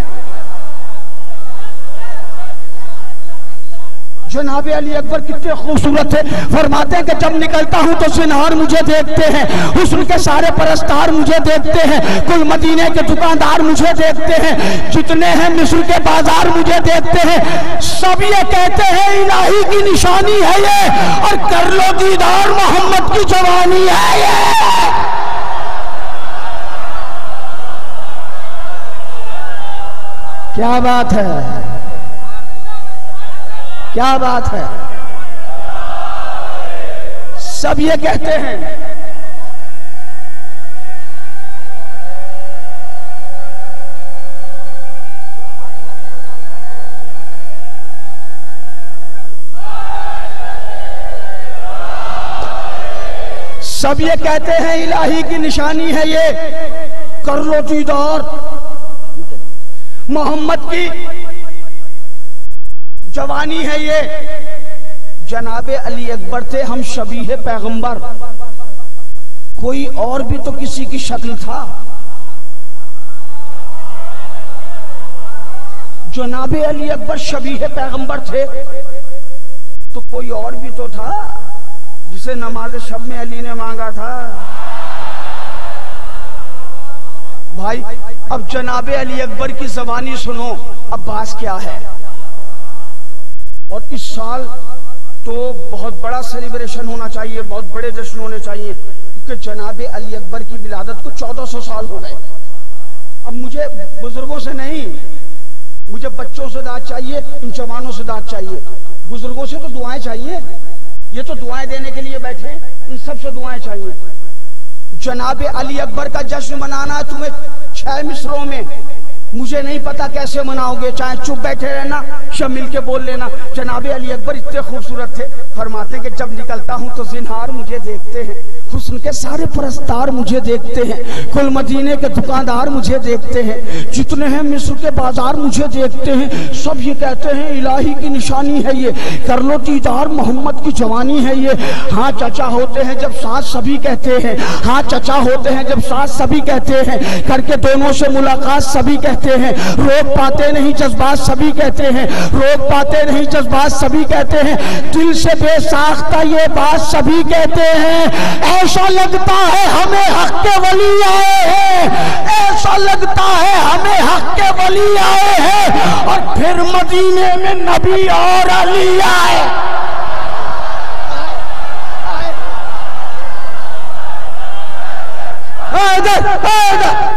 जनाब अली अकबर कितने खूबसूरत थे। फरमाते हैं कि जब निकलता हूँ तो सिनहार मुझे देखते हैं। हुस्न के सारे परस्तार मुझे देखते हैं। कुल मदीने के दुकानदार मुझे देखते हैं। जितने हैं मिस्र के बाज़ार मुझे देखते हैं। सब ये कहते हैं, इलाही की निशानी है ये, और कर लो दीदार, मोहम्मद की जवानी है ये। क्या बात है? क्या बात है? सब ये कहते हैं, सब ये कहते हैं, इलाही की निशानी है ये, कर लो मोहम्मद की जवानी है ये। जनाबे अली अकबर थे, हम शबी है पैगंबर। कोई और भी तो किसी की शक्ल था। जनाबे अली अकबर शबी है पैगंबर थे। तो कोई और भी तो था जिसे नमाज़ शब में अली ने मांगा था। भाई, अब जनाबे अली अकबर की जबानी सुनो अब बास क्या है? और इस साल तो बहुत बड़ा सेलिब्रेशन होना चाहिए, बहुत बड़े जश्न होने चाहिए, क्योंकि जनाब अली अकबर की विलादत को 1400 साल हो गए। अब मुझे बुज़ुर्गों से नहीं, मुझे बच्चों से दाद चाहिए, इन जवानों से दाद चाहिए। बुज़ुर्गों से तो दुआएँ चाहिए, ये तो दुआएँ देने के लिए बैठे इन सबसे दुआएँ चाहिए। जनाब अली अकबर का जश्न मनाना है तुम्हें छह मिसरों में मुझे नहीं पता कैसे मनाओगे, चाहे चुप बैठे रहना या मिल के बोल लेना, जनाबे अली अकबर इतने खूबसूरत थे, फरमाते कि जब निकलता हूँ तो जिनहार मुझे देखते हैं। हुस्न के सारे परस्तार मुझे देखते हैं। कुल मदीने के दुकानदार मुझे देखते हैं। जितने हैं मिस्र के बाज़ार मुझे देखते हैं। सब ये कहते हैं, इलाही की निशानी है ये। कर लो दीदार, मोहम्मद की जवानी है ये। हाँ चचा होते हैं जब सास सभी कहते हैं। हाँ चचा होते हैं जब सास सभी कहते हैं। करके दोनों से मुलाकात सभी कहते हैं। रोक पाते नहीं जज्बात सभी कहते हैं। रोक पाते नहीं जज्बात सभी कहते हैं। दिल से बेसाख्ता ये बात सभी कहते हैं। ऐसा लगता है हमें हक के वली आए हैं ऐसा लगता है हमें हक के वली आए हैं और फिर मदीने में नबी और अली आए इधर इधर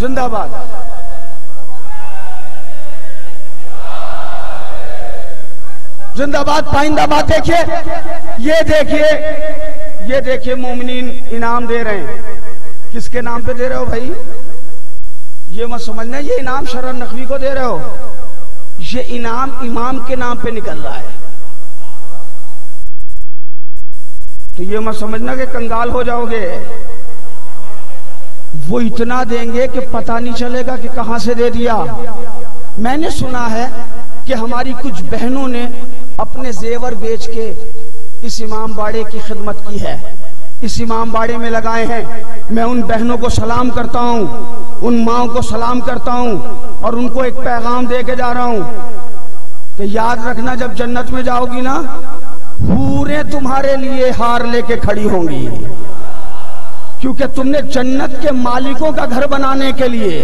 जिंदाबाद। जिंदाबाद पाइंदाबाद देखिए। ये देखिए ये देखिए मोमिनीन इनाम दे रहे हैं। किसके नाम पे दे रहे हो भाई? ये मत समझना, ये इनाम शरण नकवी को दे रहे हो। ये इनाम इमाम के नाम पे निकल रहा है। तो ये मत समझना कि कंगाल हो जाओगे। वो इतना देंगे कि पता नहीं चलेगा कि कहाँ से दे दिया। मैंने सुना है कि हमारी कुछ बहनों ने अपने जेवर बेच के इस इमाम बाड़े की खिदमत की है। इस इमाम बाड़े में लगाए हैं। मैं उन बहनों को सलाम करता हूँ, उन माओ को सलाम करता हूँ और उनको एक पैगाम दे के जा रहा हूँ कि याद रखना, जब जन्नत में जाओगी ना पूरे तुम्हारे लिए हार लेके खड़ी होंगी। क्योंकि तुमने जन्नत के मालिकों का घर बनाने के लिए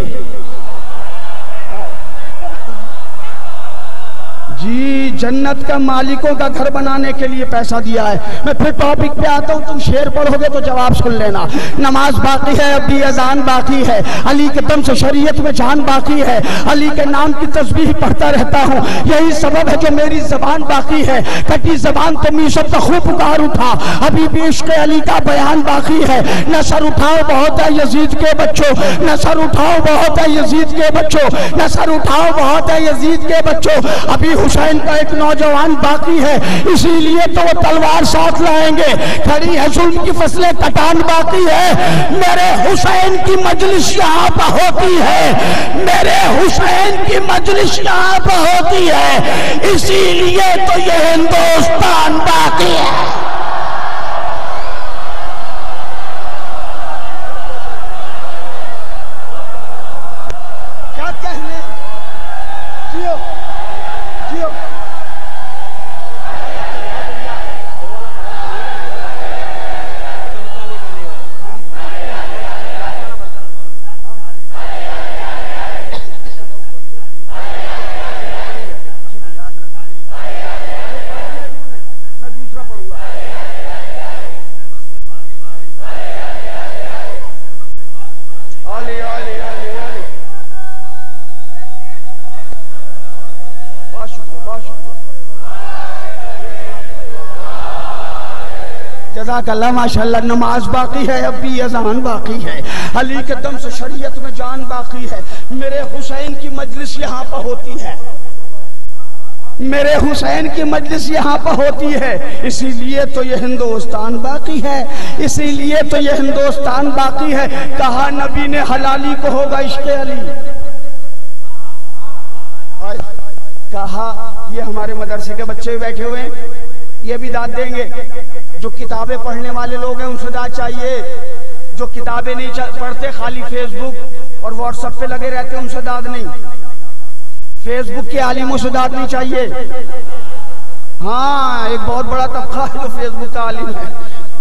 जी, जन्नत का मालिकों का घर बनाने के लिए पैसा दिया है। मैं फिर टॉपिक पे आता हूँ, तुम शेर पढ़ोगे तो जवाब सुन लेना। नमाज़ बाकी है अभी अजान बाकी है। अली के दम से शरीयत में जान बाकी है। अली के नाम की तस्वीर पढ़ता रहता हूँ। यही सबब है जो मेरी जबान बाकी है। कटी जबान तो मीशत का खूब पुकार उठा। अभी भी इश्क अली का बयान बाकी है। न सर उठाओ बहुत है यजीद के बच्चों। न सर उठाओ बहुत है यजीद के बच्चों। न सर उठाओ बहुत है यजीद के बच्चों। अभी हुसैन का एक नौजवान बाकी है, इसीलिए तो वो तलवार साथ लाएँगे। खड़ी है जुल्म की फ़सलें, कटान बाकी है। मेरे हुसैन की मजलिस यहाँ पर होती है। मेरे हुसैन की मजलिस यहाँ पर होती है। इसीलिए तो ये हिंदुस्तान बाकी है क्या कहने जियो जियो मैं दूसरा पढ़ूँगा आले आले आले आले बहुत शुक्रिया बहुत शुक्रिया जजाकल्ला माशाल्लाह नमाज़ बाकी है, अब भी अजान बाकी है। अली के दम से शरीयत में जान बाकी है। मेरे हुसैन की मजलिस यहाँ पर होती है। मेरे हुसैन की मजलिस यहाँ पर होती है। इसीलिए तो ये हिंदुस्तान बाकी है। इसीलिए तो ये हिंदुस्तान बाकी है। कहा नबी ने हलाली को होगा इश्क अली। कहा, ये हमारे मदरसे के बच्चे बैठे हुए ये भी दाद देंगे। जो किताबें पढ़ने वाले लोग हैं, उनसे दाद चाहिए। जो किताबें नहीं पढ़ते, खाली फेसबुक और व्हाट्सएप पे लगे रहते हैं, उनसे दाद नहीं। फेसबुक के आलिमों से दाद नहीं चाहिए। हाँ एक बहुत बड़ा तबका है जो फेसबुक का आलिम है।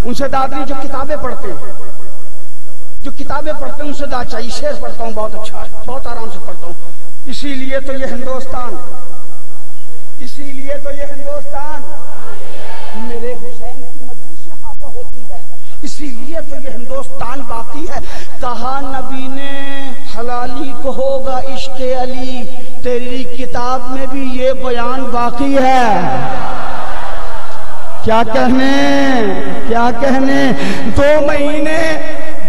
उनसे दाद नहीं, जो किताबें पढ़ते हैं। जो किताबें पढ़ते हैं, उनसे दाद चाहिए। शेर पढ़ता हूँ, बहुत अच्छा है। बहुत आराम से पढ़ता हूँ। इसीलिए तो ये हिंदुस्तान। इसीलिए तो ये हिंदुस्तान। मेरे हुसैन की मजलिस यहाँ पर होती है इसीलिए तो ये हिंदुस्तान बाकी है। कहा नबी ने, हलाली को होगा इश्क अली। तेरी किताब में भी ये बयान बाकी है। क्या कहने? क्या कहने? दो महीने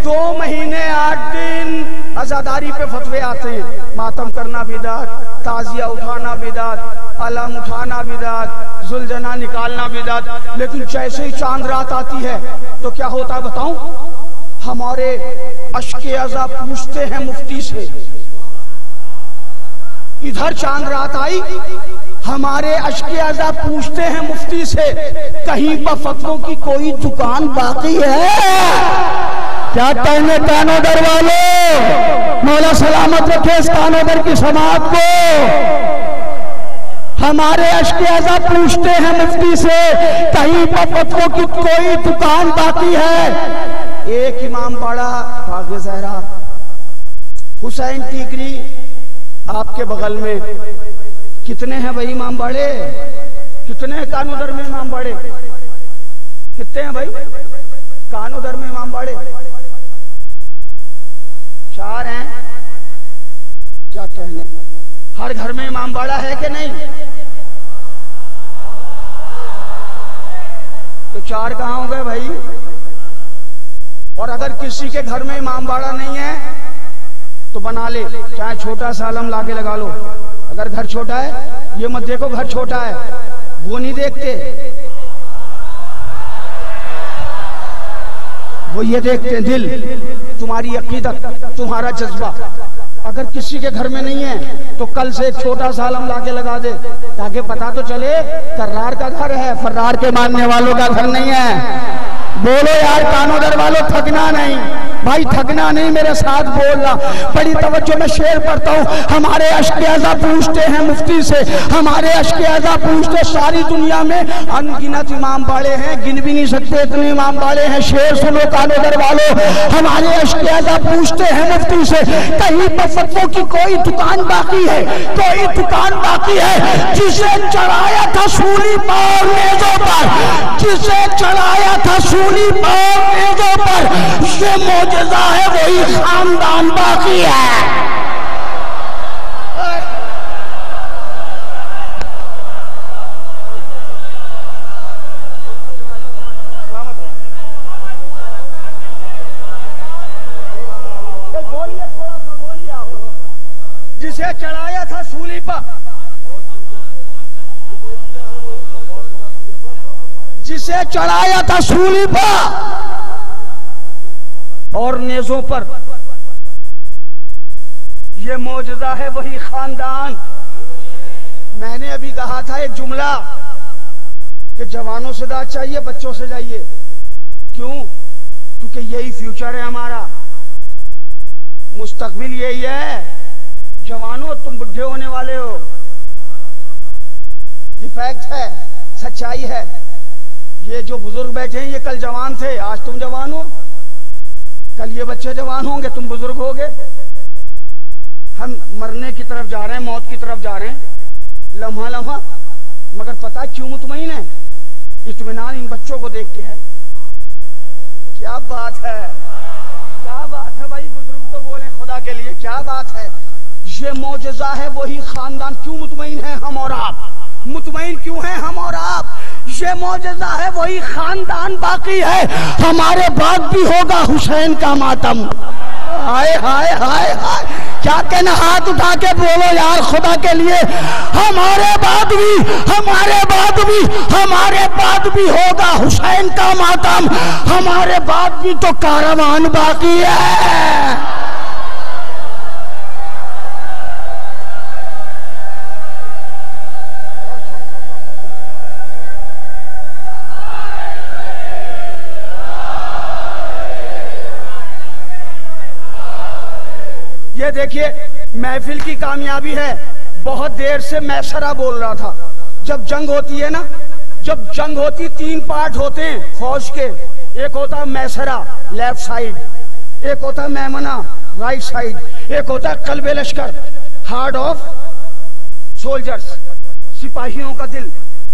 दो महीने, आठ दिन। आजादारी पे फतवे आते हैं। मातम करना बिदात ताजिया उठाना बिदात अलम उठाना बिदात जुलझना निकालना बिदात लेकिन जैसे ही चाँद रात आती है तो क्या होता है बताऊँ? हमारे अशके अजा पूछते हैं मुफ्ती से। इधर चाँद रात आई, हमारे अशके अजा पूछते हैं मुफ्ती से, कहीं पर फतवों की कोई दुकान बाकी है? क्या कहने कानोदर वालों? मौला सलामत रखे इस कानोदर की समाज को। हमारे अशके अजा पूछते हैं मुफ्ती से, कहीं पर फतवों की कोई दुकान बाकी है? एक इमाम बड़ा भाग्य जहरा, हुसैन टीकरी, आपके बगल में, कितने हैं भाई इमाम बड़े? कितने हैं कानोदर में इमाम बड़े? कितने हैं भाई? कानोदर में इमाम बड़े? चार हैं। क्या कहने? हर घर में इमाम बाड़ा है कि नहीं? तो चार कहाँ हो गए भाई। और अगर किसी के घर में इमाम बाड़ा नहीं है तो बना ले। चाहे छोटा सा आलम लाके लगा लो। अगर घर छोटा है, ये मत देखो घर छोटा है। वो नहीं देखते। वो ये देखते दिल। तुम्हारी अकीदत, तुम्हारा जज्बा। अगर किसी के घर में नहीं है तो कल से एक छोटा सा आलम लाके लगा दे। ताकि पता तो चले कर्रार का घर है, फर्रार के मानने वालों का घर नहीं है। बोलो यार कानोदर वालों, थकना नहीं। भाई, थकना नहीं मेरे साथ बोलना। बड़ी तवज्जो में शेर पढ़ता हूँ। हमारे अशकेजा पूछते हैं मुफ्ती से। हमारे अशकेजा पूछते सारी दुनिया में अनगिनत इमाम बाड़े हैं। गिन भी नहीं सकते इतने इमाम बाड़े हैं। शेर सुनो कानोदर वालों। हमारे अशकेजा पूछते हैं मुफ्ती से, कहीं पर की कोई दुकान बाकी है? कोई दुकान बाकी है। जिसे चढ़ाया था सूली पार मेजों पर, जिसे चढ़ाया था सूली पार मेजों पर ये मोजजा है वही खानदान बाकी है। चढ़ाया था सूली पर जिसे चढ़ाया था सूली पर। और नेजों पर। ये मौजदा है वही खानदान। मैंने अभी कहा था एक जुमला कि जवानों से दाद चाहिए, बच्चों से जाइए। क्यों? क्योंकि यही फ्यूचर है हमारा। मुस्तकबिल यही है। जवानों, तुम बुढ़े होने वाले हो। ये फैक्ट है, सच्चाई है। ये जो बुज़ुर्ग बैठे हैं, ये कल जवान थे, आज तुम जवान हो। कल ये बच्चे जवान होंगे, तुम बुज़ुर्ग होगे। हम मरने की तरफ़ जा रहे हैं, मौत की तरफ़ जा रहे हैं। लम्हा लम्हा। मगर पता क्यों मुतमईन है? इतमान इन बच्चों को देख के है। क्या बात है? क्या बात है भाई, बुज़ुर्ग तो बोले खुदा के लिए, क्या बात है? ये मोजा है, वही खानदान। क्यों मुतमिन है हम और आप? मुतमईन क्यों है हम और आप? ये मौजजा है, वही खानदान बाकी है। हमारे बाद भी होगा हुसैन का मातम। हाय हाय हाय हाय। क्या कहना, हाथ उठा के बोलो यार खुदा के लिए। हमारे बाद भी, हमारे बाद भी, हमारे बाद भी होगा हुसैन का मातम। हमारे बाद भी तो कारवान बाकी है। ये देखिए, महफिल की कामयाबी है। बहुत देर से मैं सरा बोल रहा था। जब जंग होती है ना, जब जंग होती, तीन पार्ट होते हैं फौज के। एक होता मैसरा, लेफ़्ट साइड। एक होता मैमना, राइट साइड। एक होता कलबे लश्कर, हार्ड ऑफ़ सोल्जर्स, सिपाहियों का दिल।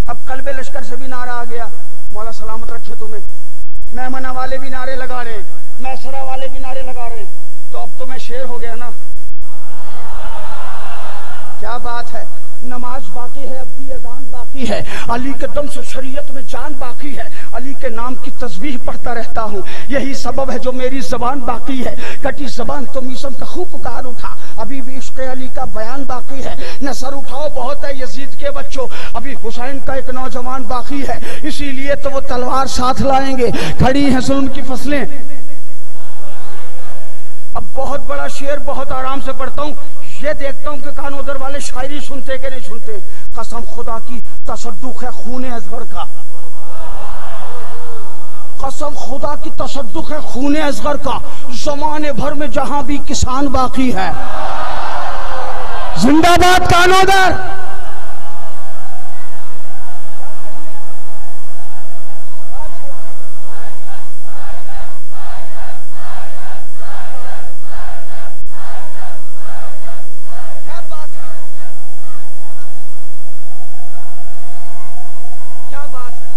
अब कलबे लश्कर से भी नारा आ गया। मौला सलामत रखे तुम्हें। मैमना वाले भी नारे लगा रहे हैं, मैसरा वाले भी नारे लगा रहे हैं। तो अब तो मैं शेर हो गया ना। क्या बात है? नमाज़ बाकी है, अब भी अजान बाकी है। अली के दम से शरीयत में जान बाकी है। अली के नाम की तस्वीर पढ़ता रहता हूँ। यही सबब है जो मेरी जबान बाकी है। कटी जबान तो मीसम का खूब पुकार उठा। अभी भी इश्क अली का बयान बाकी है। न सर उठाओ, बहुत है यजीद के बच्चों। अभी हुसैन का एक नौजवान बाकी है। इसीलिए तो वो तलवार साथ लाएँगे। खड़ी है जुल्म की फ़सलें। अब बहुत बड़ा शेर बहुत आराम से पढ़ता हूँ। ये देखता हूँ कि कान उधर वाले शायरी सुनते कि नहीं सुनते कसम खुदा की तसदुक है खून अजहर का। कसम खुदा की तसदुक है खून अजहर का। जमाने भर में जहाँ भी किसान बाकी है। जिंदाबाद कानोदर क्या बात है क्या बात है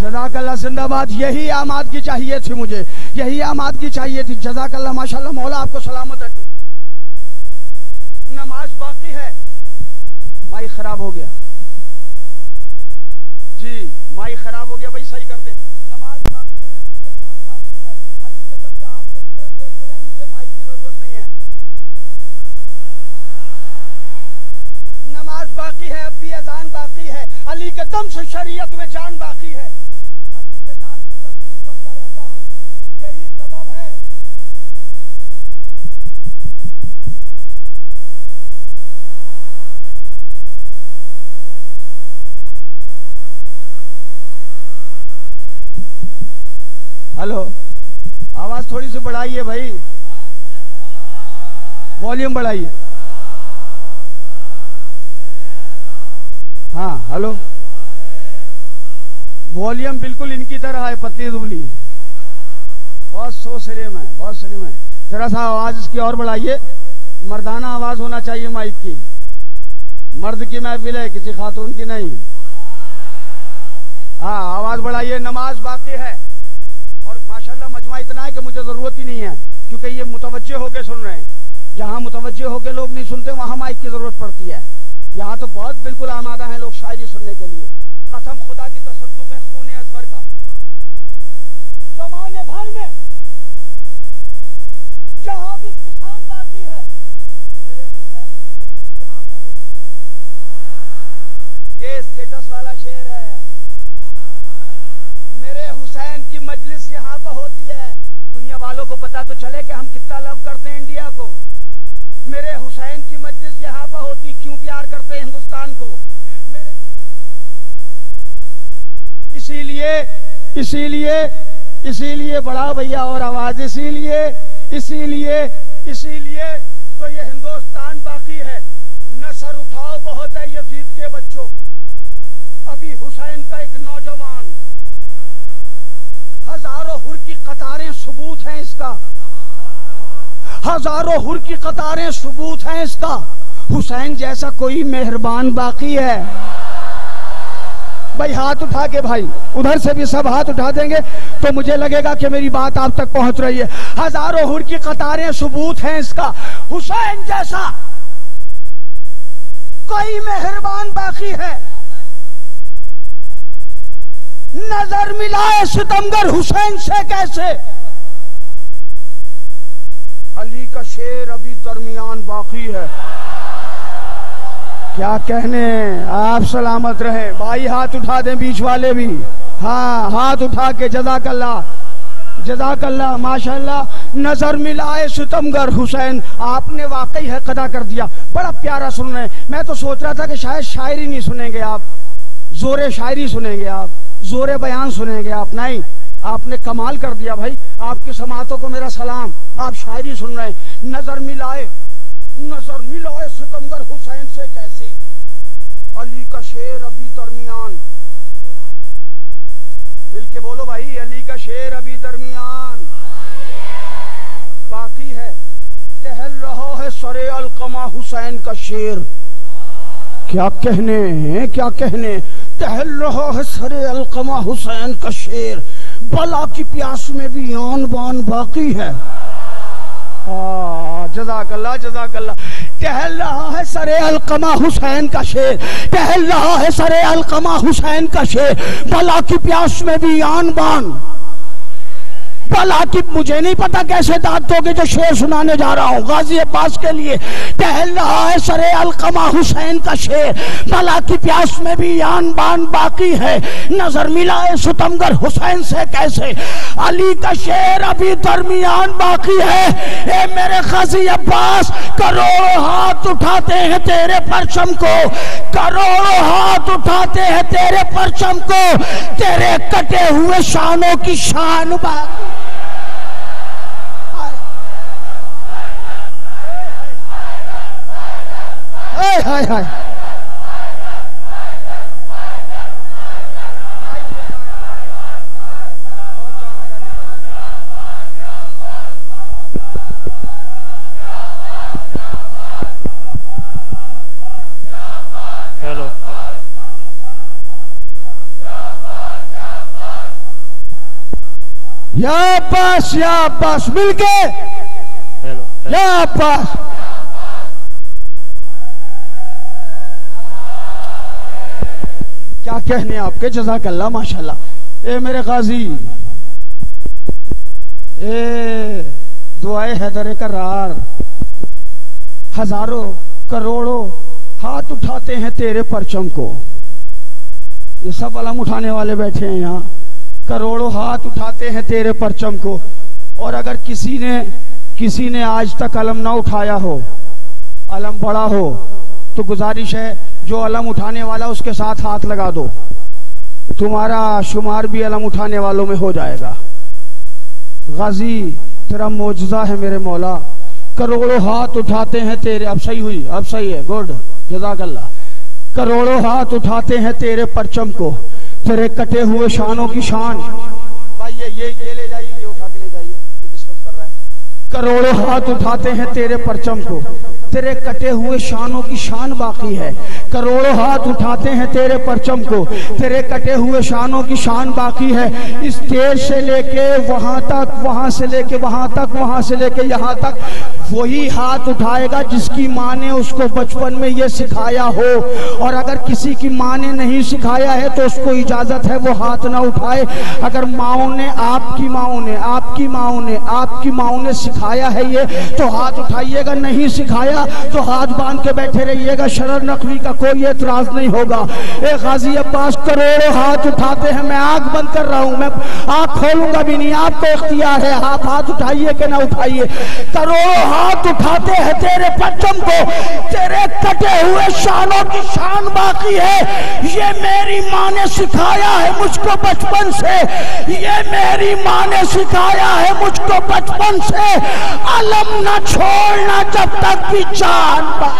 जजाकल्ला जिंदाबाद। यही आमाद की चाहिए थी मुझे। यही आमाद की चाहिए थी। जजाकल्ला माशाल्लाह, मौला आपको सलामत रखे। नमाज़ बाकी है। माई खराब हो गया। जी, माई खराब हो गया। भाई, सही कर दे। नमाज़ बाकी है, मुझे माइक की ज़रूरत नहीं है। नमाज़ बाकी है, अब भी अजान बाकी है। अली के दम से शरीयत में जान बाकी हेलो। आवाज़ थोड़ी सी बढ़ाइए भाई। वॉल्यूम बढ़ाइए। हाँ हेलो। वॉल्यूम बिल्कुल इनकी तरह है, पतली दुबली। बहुत सो सलीम है बहुत सलीम है जरा सा आवाज़ इसकी और बढ़ाइए। मर्दाना आवाज़ होना चाहिए माइक की। मर्द की महफिल है, किसी खातून की नहीं। हाँ आवाज़ बढ़ाइए, नमाज़ बाकी है। है कि मुझे ज़रूरत ही नहीं है, क्योंकि ये मुतवज्जे होके सुन रहे हैं। जहाँ मुतवज्जे होके लोग नहीं सुनते, वहाँ माइक की ज़रूरत पड़ती है। यहाँ तो बहुत बिल्कुल आमादा है लोग शायरी सुनने के लिए। कसम खुदा की तसद्दुक है खून असगर का। जमाने भर में जहाँ भी किसान बाकी है, मेरे हुसैन। ये स्टेटस वाला शेर है। मेरे हुसैन की मजलिस यहाँ पर होती है। वालों को पता तो चले कि हम कितना लव करते हैं इंडिया को। मेरे हुसैन की मजलिस यहाँ पर होती, क्यों प्यार करते हैं हिंदुस्तान को? इसीलिए इसीलिए इसीलिए बड़ा भैया और आवाज़, इसीलिए इसीलिए इसीलिए तो ये हिंदुस्तान बाकी है। नसर उठाओ बहुत है यजीद के बच्चों। अभी हुसैन का एक नौजवान हज़ारों हुर की कतारें सबूत हैं इसका। हज़ारों हुर की कतारें सबूत हैं इसका। हुसैन जैसा कोई मेहरबान बाकी है। भाई हाथ उठा के भाई, उधर से भी सब हाथ उठा देंगे तो मुझे लगेगा कि मेरी बात आप तक पहुँच रही है। हज़ारों हुर की कतारें सबूत हैं इसका। हुसैन जैसा कोई मेहरबान बाकी है। नज़र मिलाए सितमगर हुसैन से कैसे अली का शेर अभी दरमियान बाकी है। क्या कहने आप सलामत रहे। भाई हाथ उठा दें बीच वाले भी। हाँ हाथ उठा के जजाकल्ला जजाकल्ला, माशाल्लाह, नज़र मिलाए सितमगर हुसैन। आपने वाकई है कदा कर दिया। बड़ा प्यारा सुन रहे मैं तो सोच रहा था कि शायद शायरी नहीं सुनेंगे आप। जोरे शायरी सुनेंगे आप। जोरे बयान सुनेंगे आप, नहीं। आपने कमाल कर दिया भाई। आपकी समातों को मेरा सलाम। आप शायरी सुन रहे हैं। नज़र मिलाए। नज़र मिलाए सितमगर हुसैन से कैसे? अली का शेर अभी दरमियान। मिलके बोलो भाई, अली का शेर अभी दरमियान। बाकी है। टहल रहा है सरे अलकमा हुसैन का शेर। क्या कहने हैं? क्या कहने टहल रहा है सरे अलकमा हुसैन का शेर। बला की प्यास में भी आन बान बाकी है। जजाकल्ला जजाकल्ला टहल रहा है सरे अलकमा हुसैन का शेर। टहल रहा है सरे अलकमा हुसैन का शेर। बला की प्यास में भी आन बान। भला कि मुझे नहीं पता कैसे दांत दोगे जो शेर सुनाने जा रहा हूँ। गाजी अब्बास के लिए टहल रहा है सरे अलकमा हुसैन का शेर। भला की प्यास में भी आन बान बाकी है। नज़र मिला है सुतमगर हुसैन से कैसे। अली का शेर अभी दरमियान बाकी है। ए मेरे गाजी अब्बास, करोड़ों हाथ उठाते हैं तेरे परचम को। करोड़ों हाथ उठाते हैं तेरे परचम को। तेरे कटे हुए शानों की शान बाकी हाय हाय हाय हेलो या पास या पास मिलके हेलो या पास क्या कहने आपके? जजाकल्ला माशाल्लाह। ए, मेरे गाजी। ए, दुआए हैदर करार। हज़ारों, करोड़ों हाथ उठाते हैं तेरे परचम को। ये सब अलम उठाने वाले बैठे हैं यहाँ। करोड़ों हाथ उठाते हैं तेरे परचम को। और अगर किसी ने किसी ने आज तक अलम ना उठाया हो, अलम बड़ा हो तो गुजारिश है जो अलम उठाने वाला उसके साथ हाथ लगा दो। तुम्हारा शुमार भी अलम उठाने वालों में हो जाएगा। गाजी, तेरा मोजा है मेरे मौला। करोड़ों हाथ उठाते हैं तेरे, अब सही हुई, अब सही है, गुड जजाकल्ला करोड़ों हाथ उठाते हैं तेरे परचम को, तेरे कटे हुए शानों की शान। भाई, ये ये ये ले जाइए उठा के ले जाइए करोड़ों हाथ उठाते हैं तेरे परचम को, तेरे कटे हुए शानों की शान बाकी है। करोड़ों हाथ उठाते हैं तेरे परचम को। तेरे कटे हुए शानों की शान बाकी है। इस तेज से लेके वहाँ तक, वहाँ से लेके वहाँ तक, वहाँ से लेके यहाँ तक वही हाथ उठाएगा जिसकी माँ ने उसको बचपन में ये सिखाया हो। और अगर किसी की माँ ने नहीं सिखाया है तो उसको इजाज़त है, वो हाथ ना उठाए। अगर माओ ने, आपकी माओ ने, आपकी माओ ने, आपकी माओ ने सिखाया है ये तो हाथ उठाइएगा। नहीं सिखाया तो हाथ बाँध के बैठे रहिएगा। शरण नकवी का कोई एतराज़ नहीं होगा। एक गाजी अब्बास, करोड़ों हाथ उठाते हैं। मैं आँख बंद कर रहा हूँ। मैं आँख खोलूँगा भी नहीं। आपको इख्तियार है। आप हाथ उठाइए कि ना उठाइए। करोड़ों हाथ उठाते हैं तेरे परचम को। तेरे कटे हुए शानों की शान बाकी है। ये मेरी माँ ने सिखाया है मुझको बचपन से। ये मेरी माँ ने सिखाया है मुझको बचपन से। अलम न छोड़ना जब तक भी जान बा।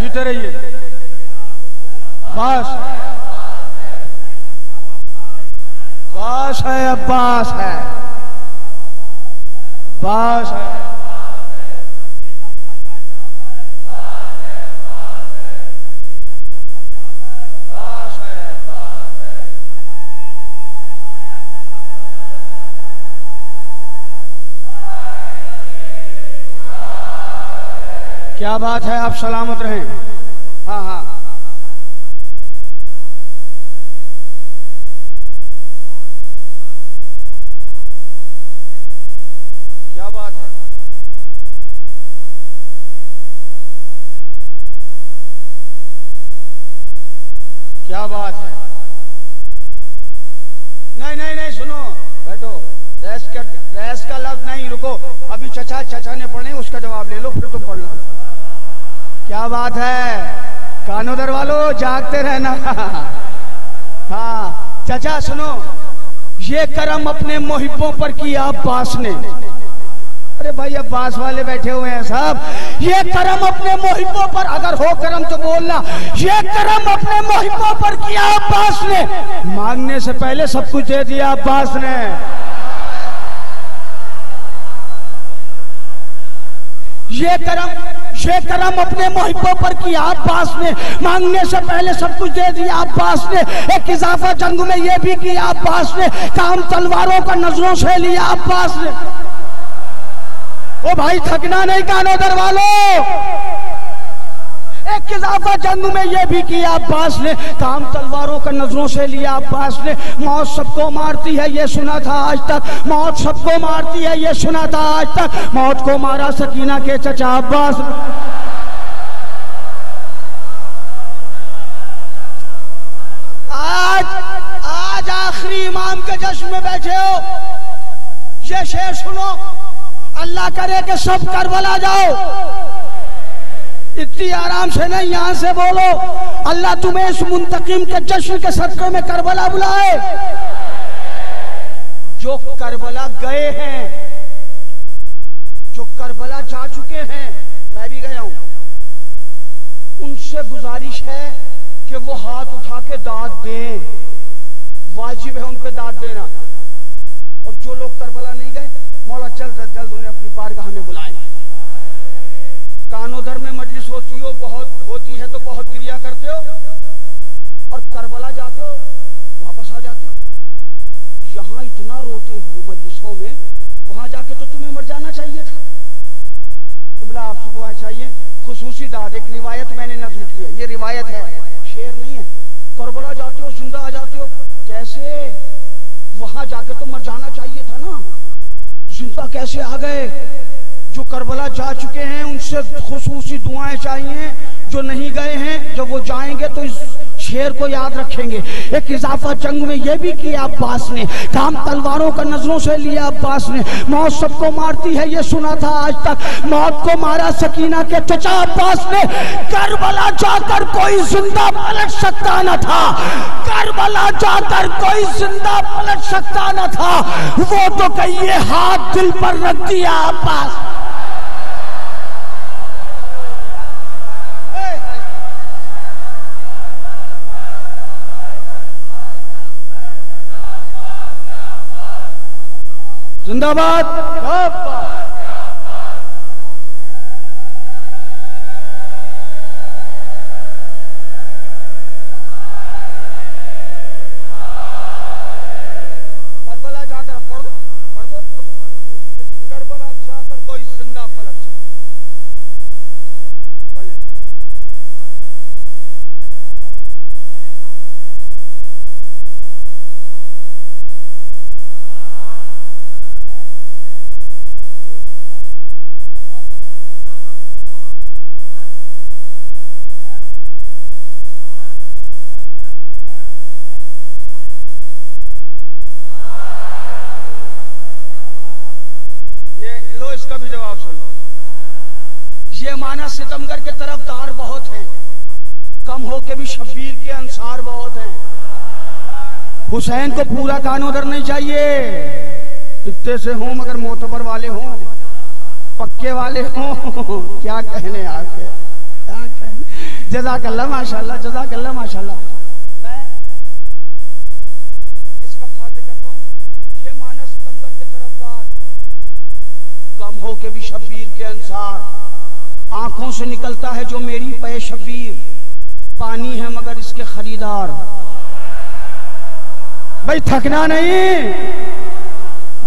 जीते रहिए। बस बस है अब्बास है। बस है। क्या बात है? आप सलामत रहें। हाँ हाँ। क्या बात है? क्या बात है? नहीं नहीं नहीं, सुनो। बैठो। रेस्ट कर रेस्ट का लफ्ज नहीं, रुको। अभी चचा चचा ने पढ़े, उसका जवाब ले लो, फिर तुम पढ़ लो क्या बात है? कानो दर वालो जागते रहना। हाँ चचा, सुनो। ये करम अपने मोहिबों पर किया अब्बास ने। अरे भाई, अब्बास वाले बैठे हुए हैं साहब ये करम अपने मोहिबों पर, अगर हो करम तो बोलना। ये करम अपने मोहिबों पर किया अब्बास ने। मांगने से पहले सब कुछ दे दिया अब्बास ने। ये करम ये करम अपने मोहिबों पर किया अब्बास ने। मांगने से पहले सब कुछ दे दिया अब्बास ने। एक इजाफा जंग में यह भी किया अब्बास ने। काम तलवारों का नज़रों से लिया अब्बास ने। ओ भाई, थकना नहीं कानो वालों एक इजाफा जंग में ये भी किया, अब्बास ने। काम तलवारों का नज़रों से लिया, अब्बास ने। मौत सबको मारती है, ये सुना था आज तक। मौत सबको मारती है, ये सुना था आज तक। मौत को मारा सकीना के चचा, अब्बास आज आज आखिरी इमाम के जश्न में बैठे हो। ये शेर सुनो। अल्लाह करे कि सब करबला जाओ। इतनी आराम से नहीं, यहाँ से बोलो, अल्लाह तुम्हें इस मुंतकिम के जश्न के सदक़े में करबला बुलाए। जो करबला गए हैं, जो करबला जा चुके हैं, मैं भी गया हूँ। उनसे गुजारिश है कि वो हाथ उठा के दाद दें। वाजिब है उन पर दाद देना। और जो लोग करबला नहीं गए, मौला जल्द जल्द उन्हें अपनी बारगाह में बुलाएँ। कानोदर में हो बहुत होती है तो बहुत क्रिया करते हो। और करबला जाते हो, वापस आ जाते हो। यहाँ इतना रोते हो मजलिसों में, वहाँ जाके तो तुम्हें मर जाना चाहिए था। तो बोला, आपसे दुआ चाहिए, खसूसी दाद एक रिवायत मैंने नज्म की है। ये रिवायत है, शेर नहीं है। करबला जाते हो, ज़िंदा आ जाते हो। कैसे? वहाँ जाके तो मर जाना चाहिए था ना। ज़िंदा कैसे आ गए? जो करबला जा चुके हैं, उनसे खसूसी दुआएँ चाहिए। जो नहीं गए हैं, जब वो जाएँगे तो इस शेर को याद रखेंगे। एक इजाफा जंग में ये भी किया अब्बास ने। काम तलवारों का नज़रों से लिया अब्बास ने। मौत सबको मारती है, ये सुना था आज तक। मौत को मारा सकीना के चचा अब्बास ने। करबला जाकर कोई ज़िंदा पलट सकता न था। करबला जाकर कोई ज़िंदा पलट सकता न था। वो तो कहिए हाथ दिल पर रख दिया अब्बास जिंदाबाद। कम हो के भी शब्बीर के अंसार बहुत हैं। हुसैन को पूरा कान उधर नहीं चाहिए। इतने से हों, मगर मोतबर वाले हों, पक्के वाले हों। क्या कहने आके? क्या कहने? जजाकल्ला माशाल्लाह जजाकल्ला माशाल्लाह। हूँ के हो भी शब्बीर के अंसार। आँखों से निकलता है जो मेरी पे शब्बीर। पानी है मगर इसके खरीदार। भाई, थकना नहीं।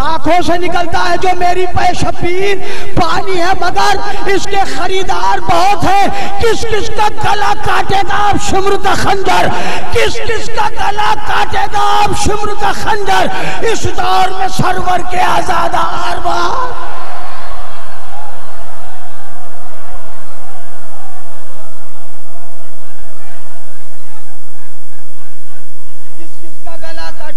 आँखों से निकलता है जो मेरी पे पानी है मगर इसके खरीदार बहुत है। किस किस का गला काटेगा अब शिमर का खंजर? किस किस का गला काटेगा अब शिमर का खंजर? इस दौर में सरवर के आजादार किस किस का गला काट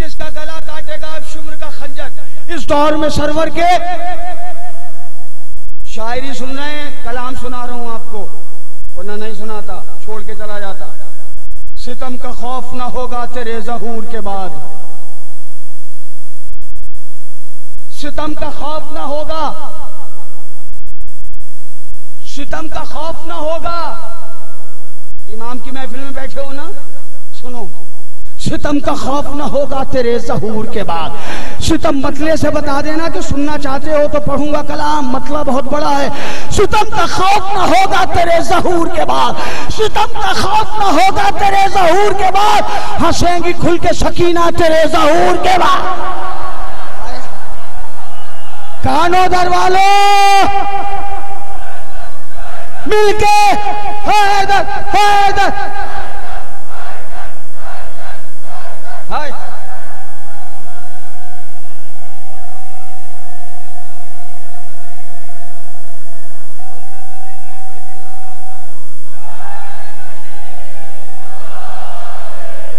किस किस का गला काटेगा अब शुम्र का खंजर। इस दौर में सरवर के शायरी सुन रहे हैं, कलाम सुना रहा हूँ आपको। वरना नहीं सुनाता, छोड़ के चला जाता। सितम का खौफ ना होगा तेरे जहूर के बाद। सितम का खौफ ना होगा। सितम का खौफ ना होगा। इमाम की महफिल में बैठे हो ना? सुनो। सितम का खौफ ना होगा तेरे जहूर के बाद। सितम मतले से बता देना कि सुनना चाहते हो तो पढ़ूँगा कलाम मतलब बहुत बड़ा है। सितम का खौफ ना होगा तेरे जहूर के बाद। सितम का खौफ ना होगा तेरे जहूर के बाद। हंसेंगी खुल के सकीना तेरे जहूर के बाद। कानो दरवालो। मिलके हैदर हैदर। हाय।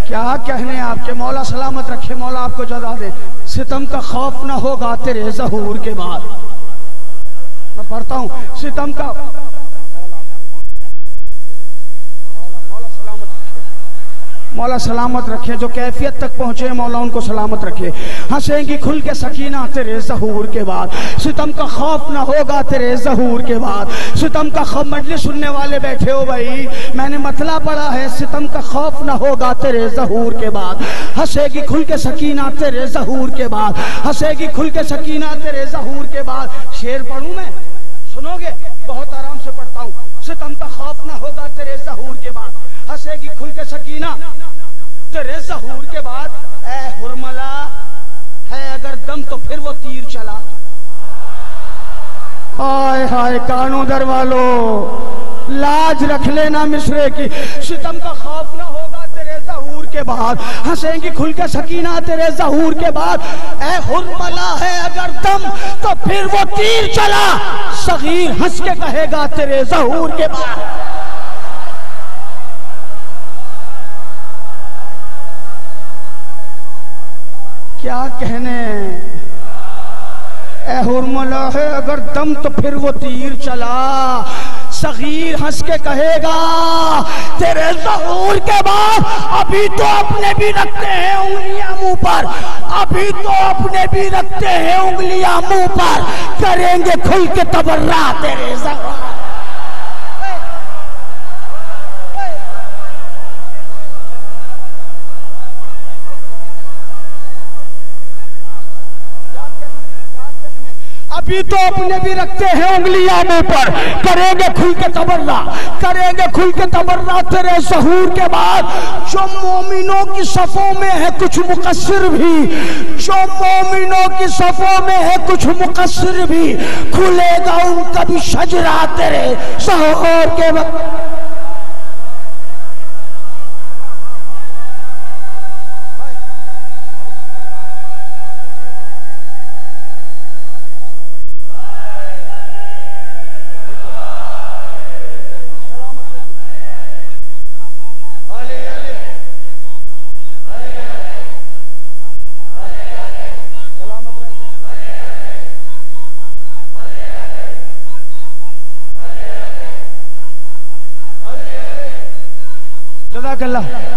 क्या कहने आपके? मौला सलामत रखे, मौला आपको जजा दे। सितम का खौफ ना होगा तेरे जहूर के बाद। मैं पढ़ता हूँ, सितम का मौला सलामत रखे, जो कैफियत तक पहुँचे, मौला उनको सलामत रखे। हंसेंगी खुल के सकीना तेरे जहूर के बाद। सितम का खौफ ना होगा तेरे जहूर के बाद। सितम का खौफ मजलिस सुनने वाले बैठे हो भाई। मैंने मतला पढ़ा है, सितम का खौफ ना होगा तेरे जहूर के बाद। हंसेगी खुल के सकीना तेरे जहूर के बाद। हंसेगी खुल के सकीना तेरे जहूर के बाद। शेर पढ़ूं मैं? सुनोगे? बहुत आराम से पढ़ता हूँ। सितम का खौफ ना होगा तेरे जहूर के बाद। हंसेगी खुल के सकीना तेरे जहूर के बाद। ए हुरमला, है अगर दम तो फिर वो तीर चला। हाय हाय कानों दर वालो लाज रख लेना मिसरे की। सितम का खौफ ना होगा तेरे जहूर के बाद। हंसेंगी खुल के सकीना तेरे जहूर के बाद। ए हुरमला, है अगर दम तो फिर वो तीर चला। सगीर हंस के कहेगा तेरे जहूर के बाद। क्या कहने? है, अगर दम तो फिर वो तीर चला। सगीर हंस के कहेगा, तेरे जहूर के बाद अभी तो अपने भी रखते हैं उंगलियाँ मुँह पर। अभी तो अपने भी रखते हैं उंगलियाँ मुँह पर। करेंगे खुल के तबर्रा तेरे जहूर। अभी तो अपने भी रखते हैं उंगलियाँ मुँह पर। करेंगे खुल के तबर्रा, करेंगे खुल के तबर्रा तेरे सहूर के बाद। जो मोमिनों की सफों में है, कुछ मुकसर भी। जो मोमिनों की सफों में है, कुछ मुकसर भी। खुलेगा उनका भी शजरा तेरे सहूर के बाद। वही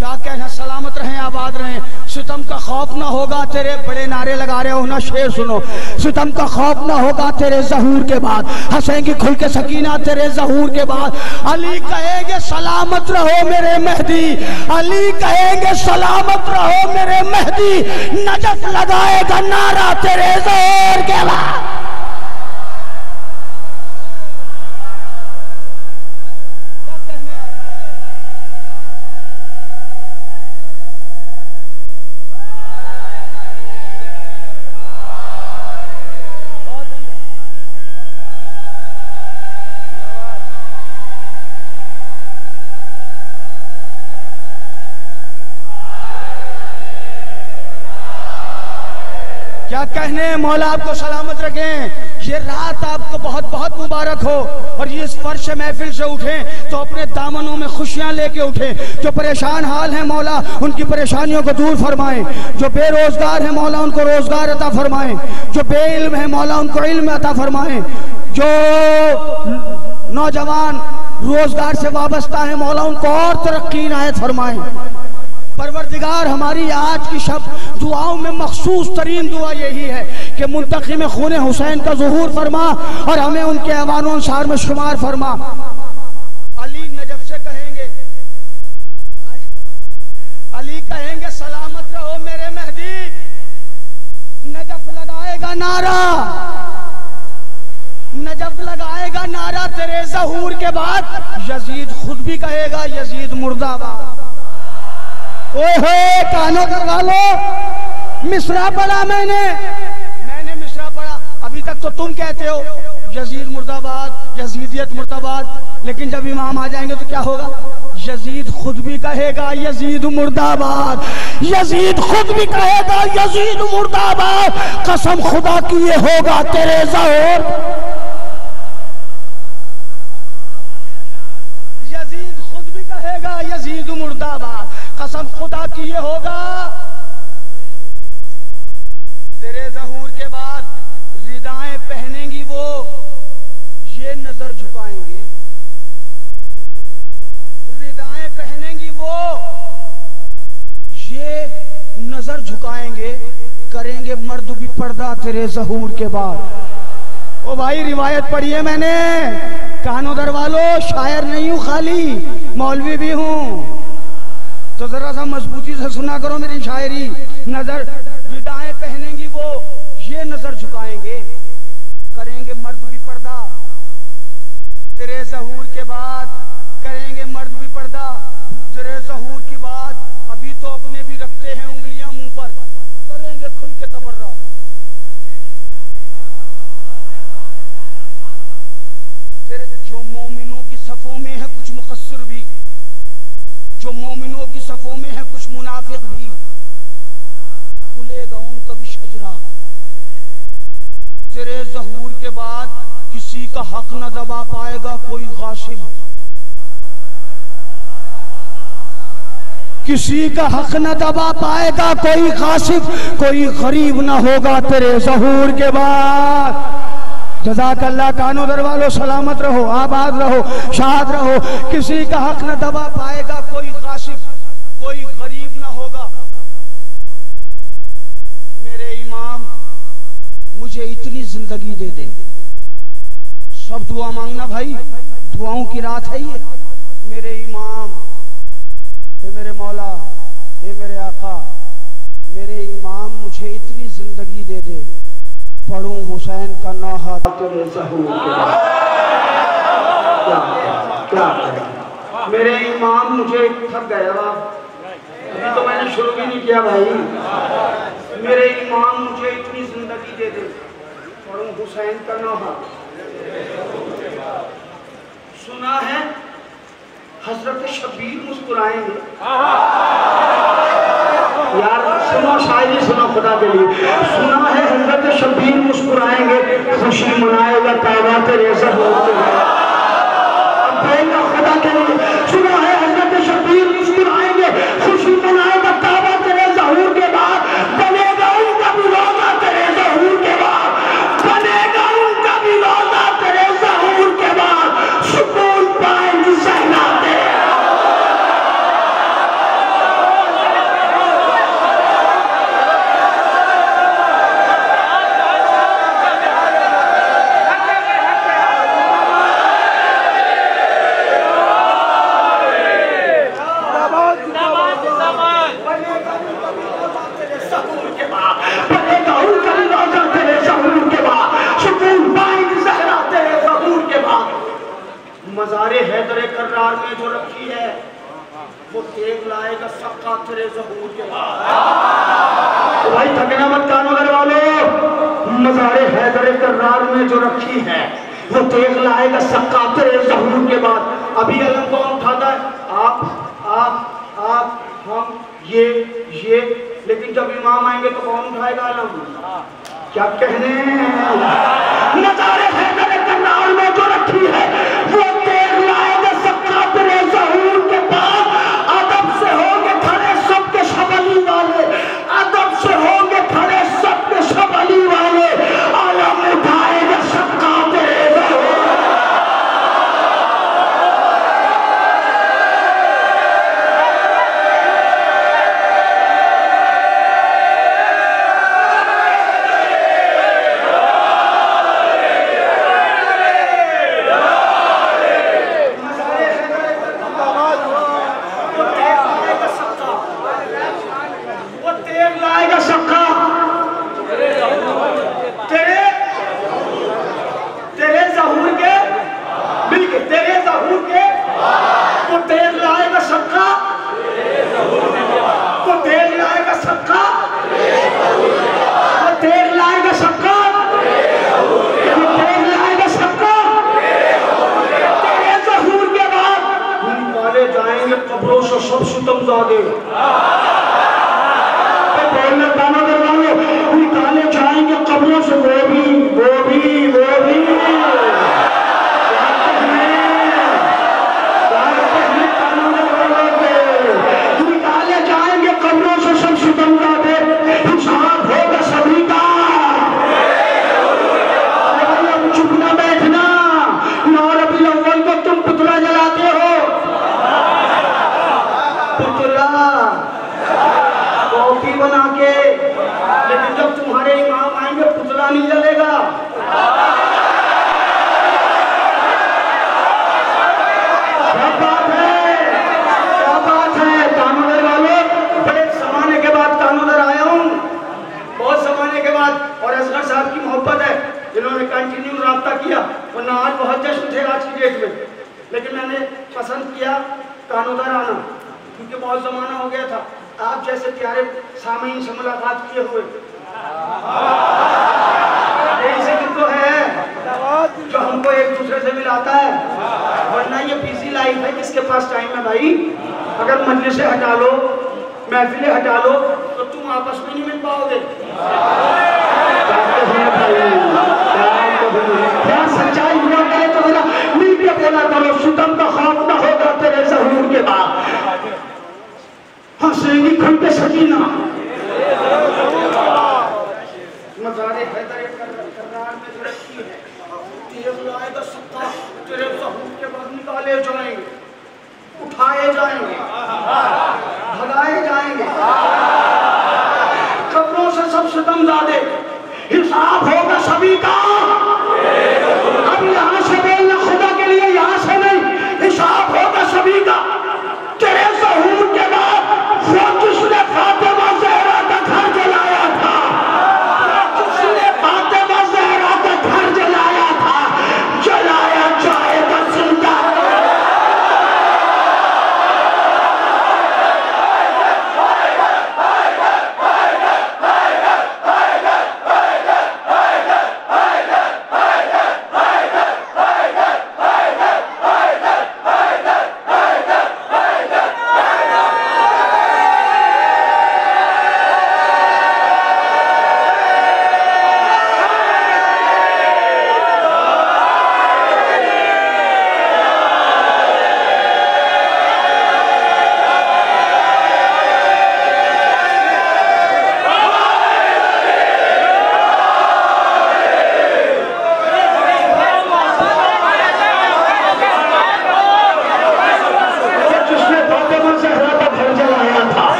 क्या कहना, सलामत रहें, आबाद रहें। सितम का खौफ ना होगा तेरे बड़े नारे लगा रहे हो, ना शेर सुनो। सितम का खौफ ना होगा तेरे जहूर के बाद। हंसेंगी खुल के सकीना तेरे जहूर के बाद। अली कहेंगे, सलामत रहो मेरे मेहदी। अली कहेंगे, सलामत रहो मेरे मेहदी। नजफ लगाएगा नारा तेरे जहूर के बाद। क्या कहने मौला, आपको सलामत रखें। ये रात आपको बहुत बहुत मुबारक हो। और ये इस फर्श महफिल से उठें तो अपने दामनों में खुशियाँ लेके उठें। जो परेशान हाल है, मौला, उनकी परेशानियों को दूर फरमाएँ। जो बेरोजगार है, मौला, उनको रोज़गार अता फरमाएँ। जो बेइल्म है, मौला, उनको इल्म अता फरमाएँ। जो नौजवान रोज़गार से वाबस्ता है, मौला, उनको और तरक्की नायत फरमाएँ। परवरदिगार, हमारी आज की शब दुआओं में मखसूस तरीन दुआ यही है कि में खून हुसैन का जहूर फरमा और हमें उनके अवान में शुमार फरमा। अली नजफ से कहेंगे, अली कहेंगे, सलामत रहो मेरे मेहदी। नजफ लगाएगा नारा। नजफ लगाएगा नारा तेरे जहूर के बाद। यजीद खुद भी कहेगा, यजीद मुर्दाबाद। ओहे, कानों करवा लो मिश्रा पढ़ा मैंने। मैंने मिश्रा पढ़ा अभी तक तो तुम कहते हो, यजीद मुर्दाबाद, यजीदियत मुर्दाबाद। लेकिन जब इमाम आ जाएँगे तो क्या होगा? यजीद खुद भी कहेगा, यजीद मुर्दाबाद। यजीद खुद भी कहेगा, यजीद मुर्दाबाद। कसम खुदा की ये होगा तेरे जहूर। यजीद खुद भी कहेगा, यजीद मुर्दाबाद। कसम खुदा की ये होगा। तेरे जहूर के बाद रिदाएँ पहनेंगी वो, ये नज़र झुकाएँगे। रिदाएँ पहनेंगी वो, ये नज़र झुकाएँगे, करेंगे मर्द भी पर्दा तेरे जहूर के बाद। ओ भाई, रिवायत पढ़ी है मैंने। कानो दरवालो, शायर नहीं हूँ खाली, मौलवी भी हूँ। तो जरा सा मजबूती से सुना करो मेरी शायरी। नज़र, विदाएँ पहनेंगी वो, ये नज़र झुकाएँगे करेंगे मर्द भी पर्दा तेरे जहूर के बाद करेंगे मर्द भी पर्दा तेरे जहूर की बात अभी तो अपने भी रखते हैं उंगलियाँ मुँह पर करेंगे खुल के तबर्रा तेरे जो मोमिनों की सफों में है कुछ मुकस्सर भी जो मोमिनों की सफों में है कुछ मुनाफिक भी खुलेगा उनका भी शजरा तेरे जहूर के बाद किसी का हक न दबा पाएगा कोई गाशिब किसी का हक न दबा पाएगा कोई गासिब कोई गरीब ना होगा तेरे जहूर के बाद। जजाक अल्लाह कानो दरवालो सलामत रहो, आबाद रहो, शाद रहो। किसी का हक न दबा पाएगा दुआ मांगना भाई, दुआओं की रात है ये। मेरे इमाम ये मेरे मौला ये मेरे आका, मेरे इमाम मुझे इतनी ज़िंदगी दे दे। पढ़ूं हुसैन का तेरे क्या क्या क्या? मेरे इमाम मुझे थक गया अभी तो मैंने शुरू भी नहीं किया भाई। मेरे इमाम मुझे इतनी ज़िंदगी दे दे। पढ़ूं हुसैन का नाहा। सुना है, हज़रत शबीर मुस्कुराएँगे। यार, सुनो, शायरी सुनो खुदा के लिए। सुना है, हज़रत शबीर मुस्कुराएँगे, खुशी मनाएगा, ताबा तेरे खुदा के लिए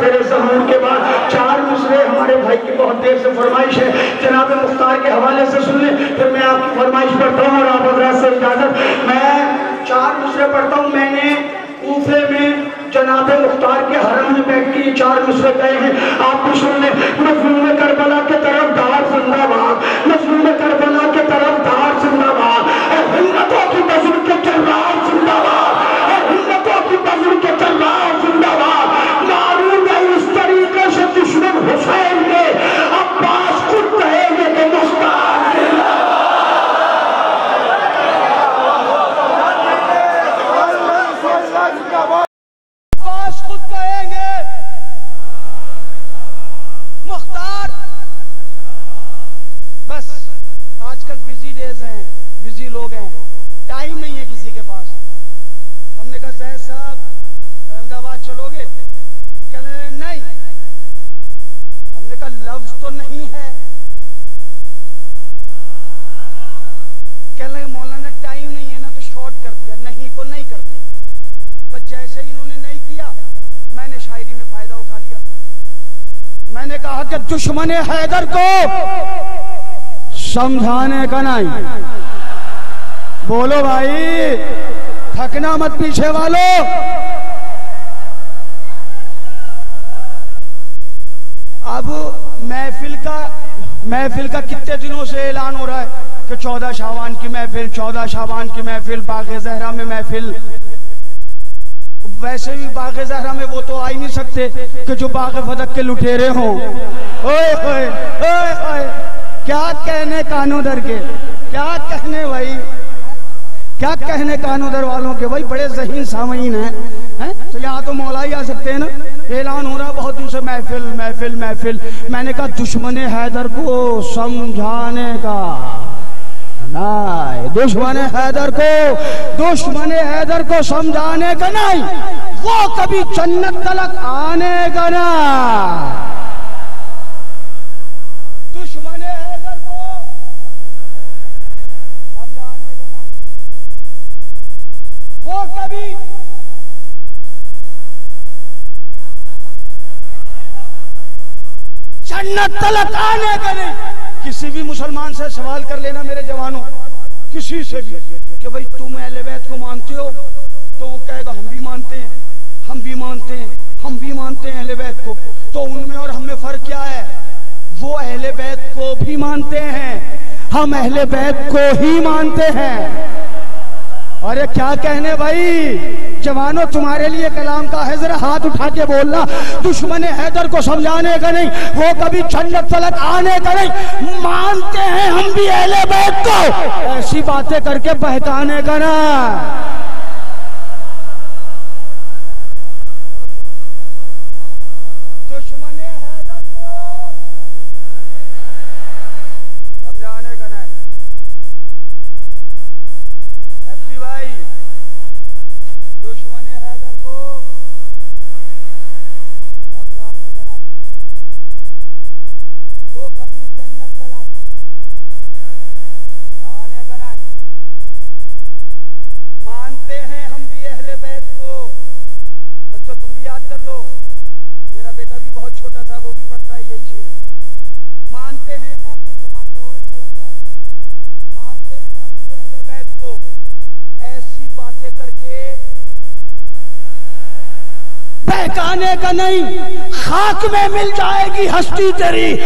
तेरे सहूर के बाद चार दूसरे हमारे भाई की बहुत देर से फरमाइश है। जनाब मुख्तार के हवाले से सुन लें, फिर मैं आपकी फरमाइश पढ़ता हूँ और आप हजरात से इजाज़त। मैं चार दूसरे पढ़ता हूँ, मैंने कूफे में जनाब मुख्तार के हरम में बैठ के चार दूसरे गए हैं। आप भी सुन लें, मजलूम करबला के तरफ़ दार जिंदाबाद, मजलूम करबला दुश्मन हैदर को समझाने का नहीं। बोलो भाई, थकना मत पीछे वालों। अब महफिल का महफिल का कितने दिनों से ऐलान हो रहा है कि चौदह शावान की महफिल, चौदह शावान की महफिल बाग जहरा में महफिल वैसे भी बाग जहरा में वो तो आ ही नहीं सकते कि जो बाग फदक के लुटेरे हों। क्या कहने कानों दर के? क्या कहने भाई? क्या कहने कानों दर वालों के? भाई, बड़े जहीन सामीन हैं, है? तो यहाँ तो मौला ही आ सकते हैं ना। ऐलान हो रहा बहुत दूसरे महफिल महफिल महफिल। मैंने कहा, दुश्मन हैदर को समझाने का। नहीं। दुश्मन हैदर को, दुश्मन हैदर को समझाने का नहीं। वो कभी जन्नत तलक आने का ना हैदर को समझाने का कभी जन्नत तलक आने का नहीं। किसी भी मुसलमान से सवाल कर लेना मेरे जवानों, किसी से भी, कि भाई तुम अहले को मानते हो? तो वो कहेगा, हम भी मानते हैं, हम भी मानते हैं, हम भी मानते हैं अहले बैत को। तो उनमें और हमें फ़र्क क्या है? वो अहले बैत को भी मानते हैं, हम अहले बैत को ही मानते हैं। अरे क्या कहने भाई? जवानों, तुम्हारे लिए कलाम का है, जरा हाथ उठा के बोलना। दुश्मन हैदर को समझाने का नहीं, वो कभी छंडक तलक आने का नहीं। मानते हैं हम भी अहले बैत को। ऐसी बातें करके बहकाने का ना। अहले बैत को बच्चों, तुम भी याद कर लो। मेरा बेटा भी बहुत छोटा था, वो भी पढ़ता है यही शेर मानते हैं तो मानते और अच्छा लगता है। मानते हैं हम अहले बैत को। ऐसी बातें करके बहकाने का नहीं, खाक में मिल जाएगी हस्ती तेरी,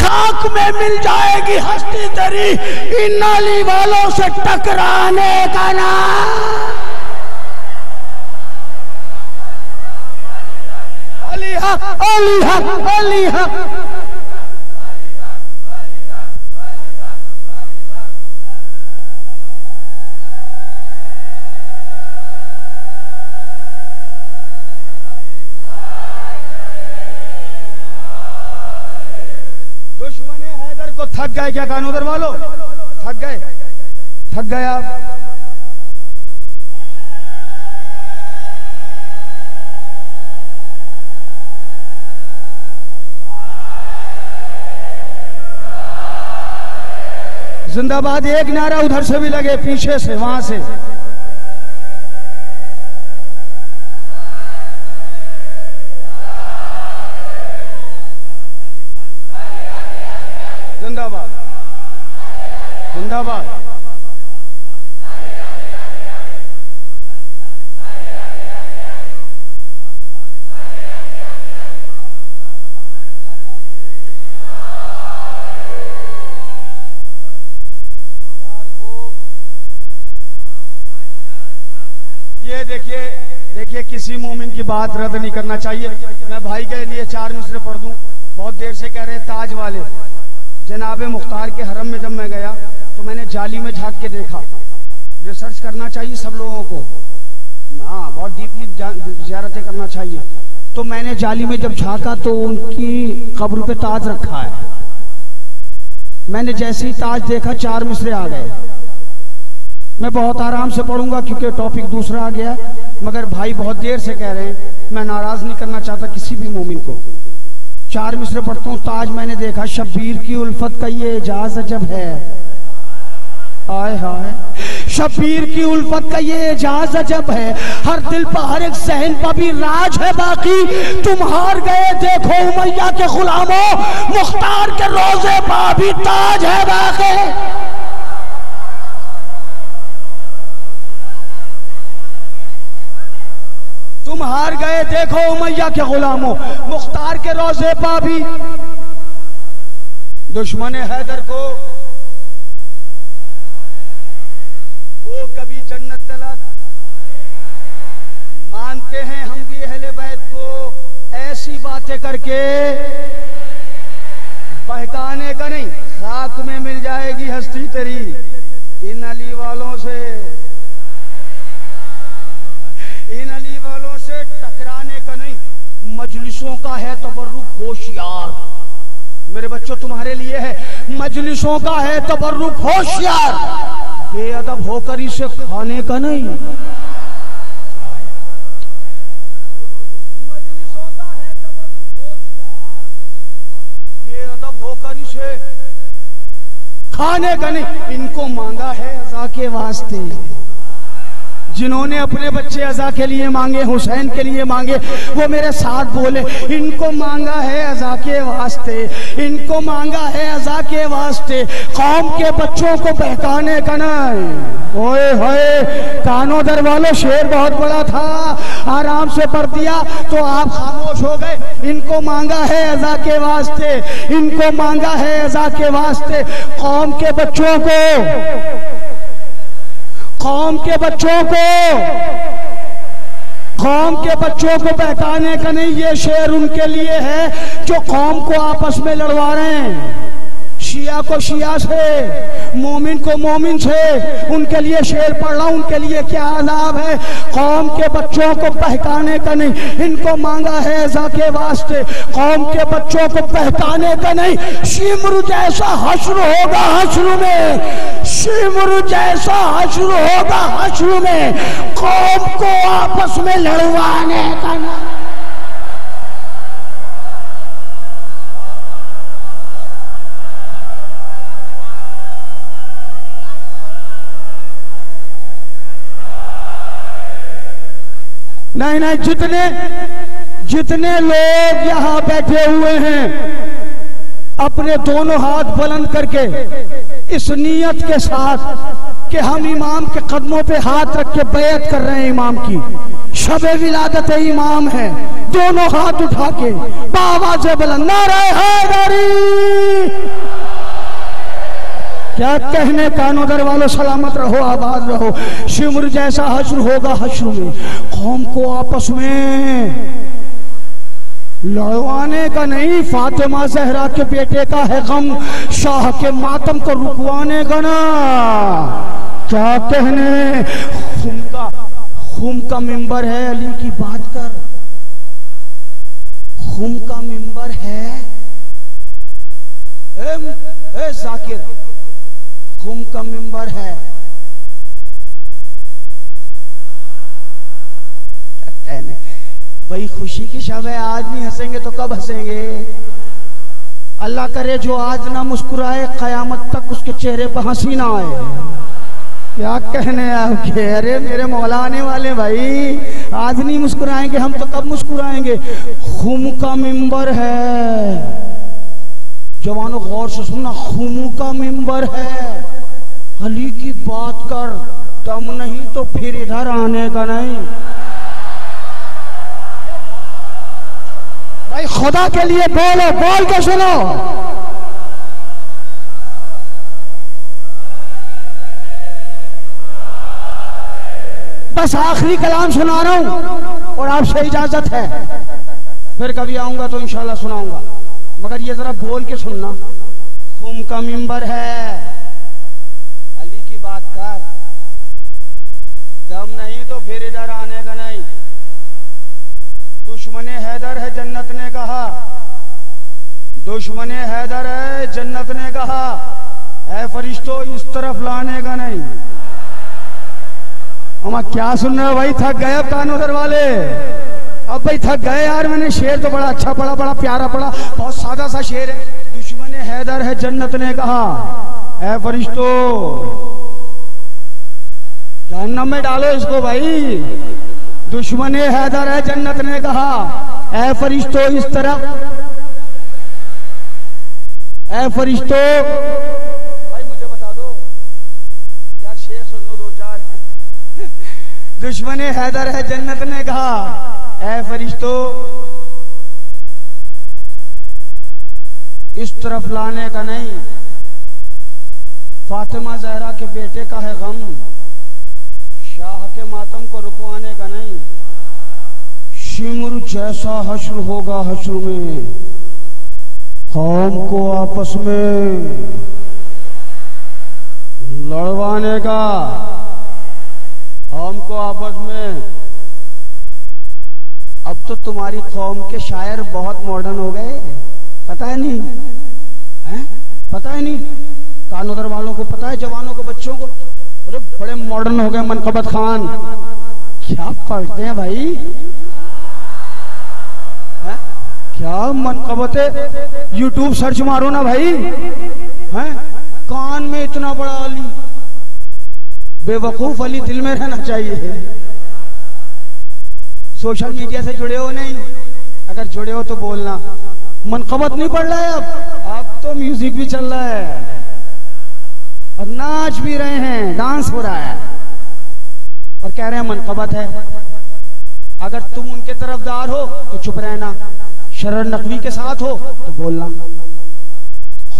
खाक में मिल जाएगी हस्ती तेरी। इन नाली वालों से टकराने का ना हक अली हक अली हक को थक गए क्या कानूदर वालों। थक गए। थक गए आप। जिंदाबाद एक नारा उधर से भी लगे पीछे से वहाँ से। जिंदाबाद। जिंदाबाद ये देखिए देखिए, किसी मोमिन की बात रद्द नहीं करना चाहिए। मैं भाई के लिए चार मिसरे पढ़ दूँ। बहुत देर से कह रहे हैं, ताज वाले। जनाब मुख्तार के हरम में जब मैं गया तो मैंने जाली में झाँक के देखा। रिसर्च करना चाहिए सब लोगों को। हाँ बहुत डीपली जियारतें करना चाहिए। तो मैंने जाली में जब झांका तो उनकी कब्र पे ताज रखा है। मैंने जैसे ही ताज देखा, चार मिसरे आ गए। मैं बहुत आराम से पढ़ूँगा, क्योंकि टॉपिक दूसरा आ गया। मगर भाई बहुत देर से कह रहे हैं, मैं नाराज़ नहीं करना चाहता किसी भी मोमिन को. चार मिसरे पढ़ता हूँ ताज मैंने देखा, शब्बीर की उल्फत का ये एजाज अजब है। आय हाय। शबीर की उल्फत का ये एजाज अजब है। हर दिल पर, हर एक सहन पर भी राज है बाकी। तुम हार गए देखो उमैया के गुलामों, मुख्तार के रोज़े पर भी ताज है बाकी। तुम हार गए, देखो उमैया के गुलामों, मुख्तार के रोज़े पा भी दुश्मन हैदर को, वो कभी जन्नत तलक मानते हैं हम भी अहले बैत को, ऐसी बातें करके बहकाने का नहीं खाक में मिल जाएगी हस्ती तेरी, इन अली वालों से वालों से टकराने का नहीं मजलिसों का है तबर्रुक होशियार। मेरे बच्चों, तुम्हारे लिए है। मजलिसों का है तबर्रुक होशियार। बेअदब होकर इसे खाने का नहीं। खाने का नहीं। इनको मांगा है अजा के वास्ते। जिन्होंने अपने बच्चे अजा के लिए मांगे, हुसैन के लिए मांगे, वो मेरे साथ बोले, इनको मांगा है अजा के वास्ते, इनको मांगा है अजा के वास्ते, कौम के बच्चों को बहकाने का नहीं। ओए होए, कानो दर वालों शेर बहुत बड़ा था, आराम से पढ़ दिया तो आप खामोश हो गए, इनको मांगा है अजा के वास्ते, इनको मांगा है अजा के वास्ते, कौम के बच्चों को। कौम के बच्चों को। कौम के बच्चों को बहकाने का नहीं, ये शेर उनके लिए है जो कौम को आपस में लड़वा रहे हैं। शिया को शिया से, मोमिन को मोमिन से, उनके लिए शेर पढ़ रहा उनके लिए क्या आजाब है? कौम के बच्चों को बहकाने का नहीं, इनको मांगा है ऐसा के वास्ते, कौम के बच्चों को बहकाने का नहीं। शिमर जैसा हश्र होगा हश्र में शिमर जैसा हश्र होगा हश्र में, कौम को आपस में लड़वाने का नहीं। नहीं नहीं, जितने जितने लोग यहाँ बैठे हुए हैं, अपने दोनों हाथ बुलंद करके, इस नीयत के साथ कि हम इमाम के कदमों पे हाथ रख के बैत कर रहे हैं इमाम की। शब विलादत इमाम है, दोनों हाथ उठा के बाबा से बुलंद, नारे हैदरी क्या कहने कानोदर वालों सलामत रहो आबाद रहो। शिमर जैसा हश्र होगा हश्र में। कौम को आपस में लड़वाने का नहीं फातिमा जहरा के बेटे का है गम शाह के मातम को रुकवाने का ना। क्या कहने? खुम का खुम का मिंबर है अली की बात कर। खुम का मिंबर है। ए, ए जाकिर। खुम का मिंबर है। भाई, खुशी की शब है, आज नहीं हंसेंगे तो कब हंसेंगे? अल्लाह करे जो आज ना मुस्कुराए, कयामत तक उसके चेहरे पर हँसी ना आए। क्या कहने आपके? अरे, मेरे मौला आने वाले भाई, आज नहीं मुस्कुराएँगे, हम तो कब मुस्कुराएँगे? खुम का मिंबर है। जवानों, गौर से सुनना, खुमू का मिंबर है। अली की बात कर, दम नहीं तो फिर इधर आने का नहीं। भाई, खुदा के लिए बोलो, बोल के सुनो। बस आखिरी कलाम सुना रहा हूँ, और आपसे इजाज़त है। फिर कभी आऊँगा तो इंशाल्लाह सुनाऊँगा। मगर ये जरा बोल के सुनना। खुम का मिंबर है। दुश्मन हैदर है, जन्नत ने कहा है फरिश्तो, इस तरफ़ लाने का नहीं। हम क्या सुन रहे हो? भाई, थक गए अब कानोदर वाले। अब भाई, थक गए यार मैंने। शेर तो बड़ा अच्छा पढ़ा बड़ा प्यारा पढ़ा बहुत सादा सा शेर है। दुश्मन हैदर है, जन्नत ने कहा है फरिश्तो, जहन्नम में डालो इसको भाई। दुश्मन हैदर है, जन्नत ने कहा, ऐ फरिश्तो, इस तरह ऐ फरिश्तो। भाई मुझे बता दो। यार शेर सुन लो दो चार। दुश्मन हैदर है जन्नत ने कहा। ऐ फरिश्तो इस तरफ़ लाने का नहीं। फातिमा जहरा के बेटे का है गम। शाह के मातम को रुकवाने का नहीं। शिमर जैसा हश्र होगा हश्र में। कौम को आपस में लड़वाने का कौम को आपस में। अब तो तुम्हारी कौम के शायर बहुत मॉडर्न हो गए। पता है नहीं? है? पता है नहीं? कानोदर वालों को पता है, जवानों को, बच्चों को? अरे बड़े मॉडर्न हो गए मनकबत खान। क्या पढ़ते हैं भाई? क्या मनकबत है यूट्यूब सर्च मारो ना भाई। है? कान में इतना बड़ा अली। बेवकूफ़ अली दिल में रहना चाहिए। सोशल मीडिया से जुड़े हो नहीं? अगर जुड़े हो तो बोलना। मनकबत नहीं पड़ रहा है अब? अब तो म्यूज़िक भी चल रहा है। और नाच भी रहे हैं। डांस हो रहा है। और कह रहे हैं मनकबत है। अगर तुम उनके तरफदार हो तो चुप रहना। शरण नकवी के साथ हो तो बोलना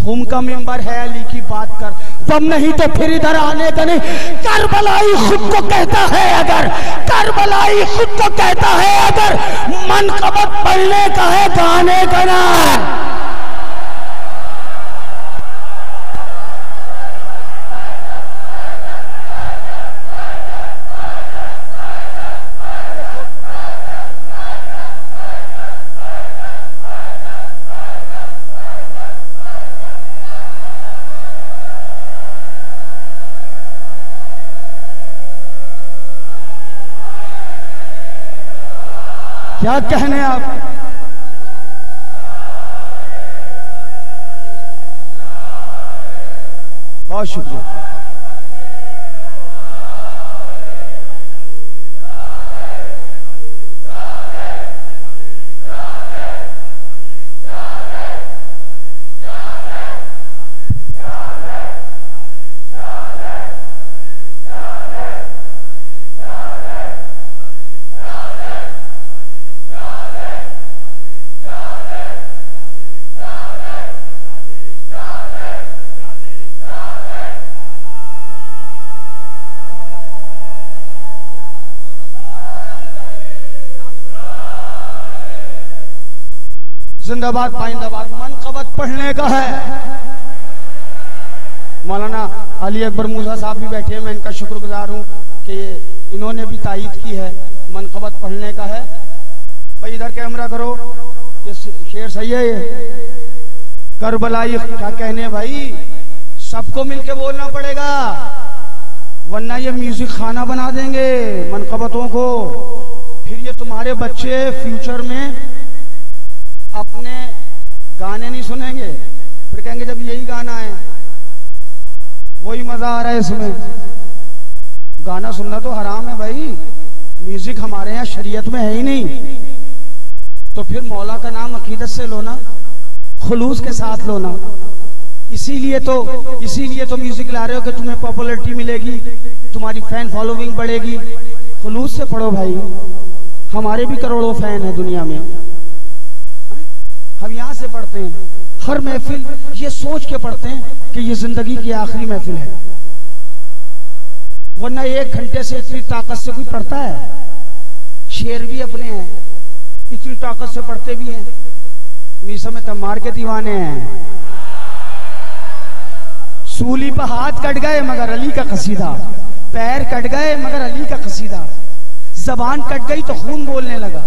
हुम का मेंबर है अली की बात कर। तुम नहीं तो फिर इधर आने का नहीं करबलाई खुद को कहता है अगर, करबलाई खुद को कहता है अगर, मन कबक पढ़ने का है, गाने का ना। क्या कहने आप। बहुत शुक्रिया। जिंदाबाद पाइंदाबाद। मन कबत पढ़ने का है। मौलाना अली अकबर मूसा साहब भी बैठे हैं, मैं इनका शुक्रगुजार हूँ कि इन्होंने भी तायद की है। मन कबत पढ़ने का है। भाई, इधर कैमरा करो। ये शेर सही है ये। करबलाई क्या कहने भाई? सबको मिलके बोलना पड़ेगा। वरना ये म्यूज़िक खाना बना देंगे मनकबतों को। फिर ये तुम्हारे बच्चे फ्यूचर में गाने नहीं सुनेंगे। फिर कहेंगे, जब यही गाना है, वही मज़ा आ रहा है इसमें। गाना सुनना तो हराम है भाई। म्यूज़िक हमारे यहाँ शरीयत में है ही नहीं। तो फिर मौला का नाम अकीदत से लो ना खुलूस के साथ लोना। इसीलिए तो इसीलिए तो म्यूज़िक ला रहे हो कि तुम्हें पॉपुलरिटी मिलेगी, तुम्हारी फ़ैन फॉलोइंग बढ़ेगी। खुलूस से पढ़ो भाई। हमारे भी करोड़ों फ़ैन है दुनिया में। हम यहाँ से पढ़ते हैं। हर महफिल ये सोच के पढ़ते हैं कि ये ज़िंदगी की आखिरी महफिल है। वरना एक घंटे से इतनी ताकत से कोई पढ़ता है? शेर भी अपने हैं, इतनी ताकत से पढ़ते भी हैं। मीसा में तो मार के दीवाने हैं। सूली पर हाथ कट गए मगर अली का कसीदा। पैर कट गए मगर अली का कसीदा। जबान कट गई तो खून बोलने लगा।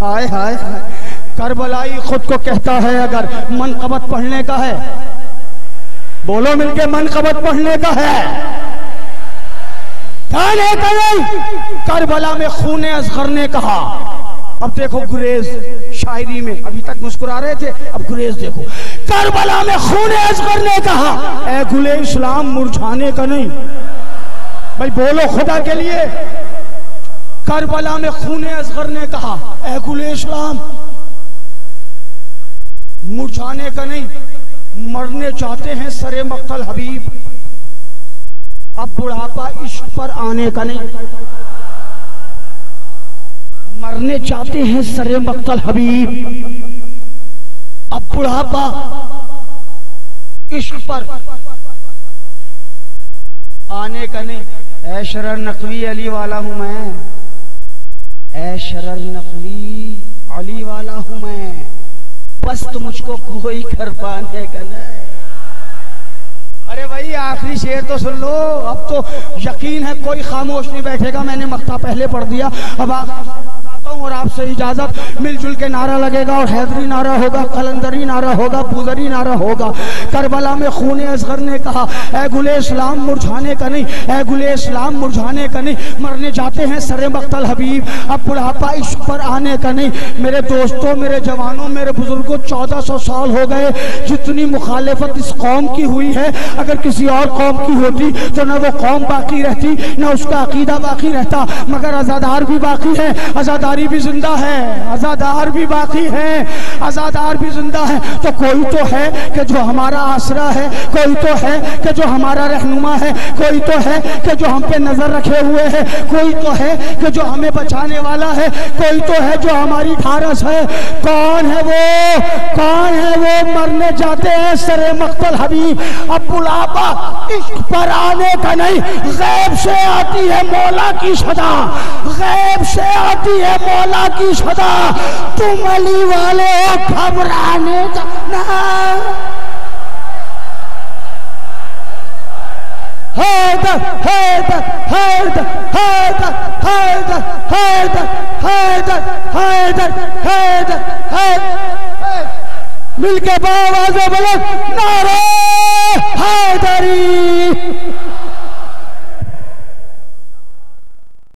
हाय हाय हाय करबलाई खुद को कहता है अगर मन कबत पढ़ने का है। बोलो मिलके मन कबत पढ़ने का है। गाने का नहीं, करबला में खूने असगर ने कहा। अब देखो गुरेज शायरी में, अभी तक मुस्कुरा रहे थे, अब गुरेज देखो। करबला में खूने असगर ने कहा, ए गुले इस्लाम, मुरझाने का नहीं। भाई बोलो खुदा के लिए। करबला में खूने असगर ने कहा, ए गुले इस्लाम मुरझाने का नहीं, मरने चाहते हैं सरे मक्तल हबीब। अब बुढ़ापा इश्क पर आने का नहीं। मरने चाहते हैं सरे मक्तल हबीब। अब बुढ़ापा इश्क पर आने का नहीं। ऐ नकवी अली वाला हूँ मैं। ऐ शरर नकवी अली वाला हूँ मैं। बस तो मुझको कोई कर पाने का नहीं। अरे भाई, आखिरी शेर तो सुन लो। अब तो यकीन है कोई खामोश नहीं बैठेगा। मैंने मक्ता पहले पढ़ दिया। अब बताता हूँ हूँ और आपसे इजाज़त। मिलजुल के नारा लगेगा और हैदरी नारा होगा, कलंदरी नारा होगा, पूजरी नारा होगा। करबला में खून असगर ने कहा, ए गुले इस्लाम मुरझाने का नहीं, ए गुले इस्लाम मुरझाने का नहीं। मरने जाते हैं सरे मख्तल हबीब, अब बुढ़ापा इश्क पर आने का नहीं। मेरे दोस्तों, मेरे जवानों, मेरे बुज़ुर्गों, चौदह सौ साल हो गए, जितनी मुखालफत इस कौम की हुई है। अगर किसी और कौम की होती तो ना वो कौम बाकी रहती, ना उसका अकीदा बाकी रहता। मगर आज़ादार भी बाकी है। आज़ादारी भी ज़िंदा है, आज़ादार भी बाकी है, आज़ादार भी ज़िंदा है। तो कोई तो है कि जो हमारा आसरा है, कोई तो है कि जो हमारा रहनुमा है, कोई तो है कि जो हम पे नज़र रखे हुए है, कोई तो है कि जो हमें बचाने वाला है, कोई तो है जो हमारी ढारस है। कौन है वो? कौन है वो? मरने जाते हैं सरे मख्तल हबीब। अब बुलापा इश्क पर आने का नहीं, गैब से आती है मौला की सदा। गैब से आती है मौला की सदा तुम अली वाले घबराने का ना हैदर हैदर हैदर हैदर हैदर हैदर हैदर हैदर हैदर हैदर मिलके आवाज़ बोलो, नारे हैदरी।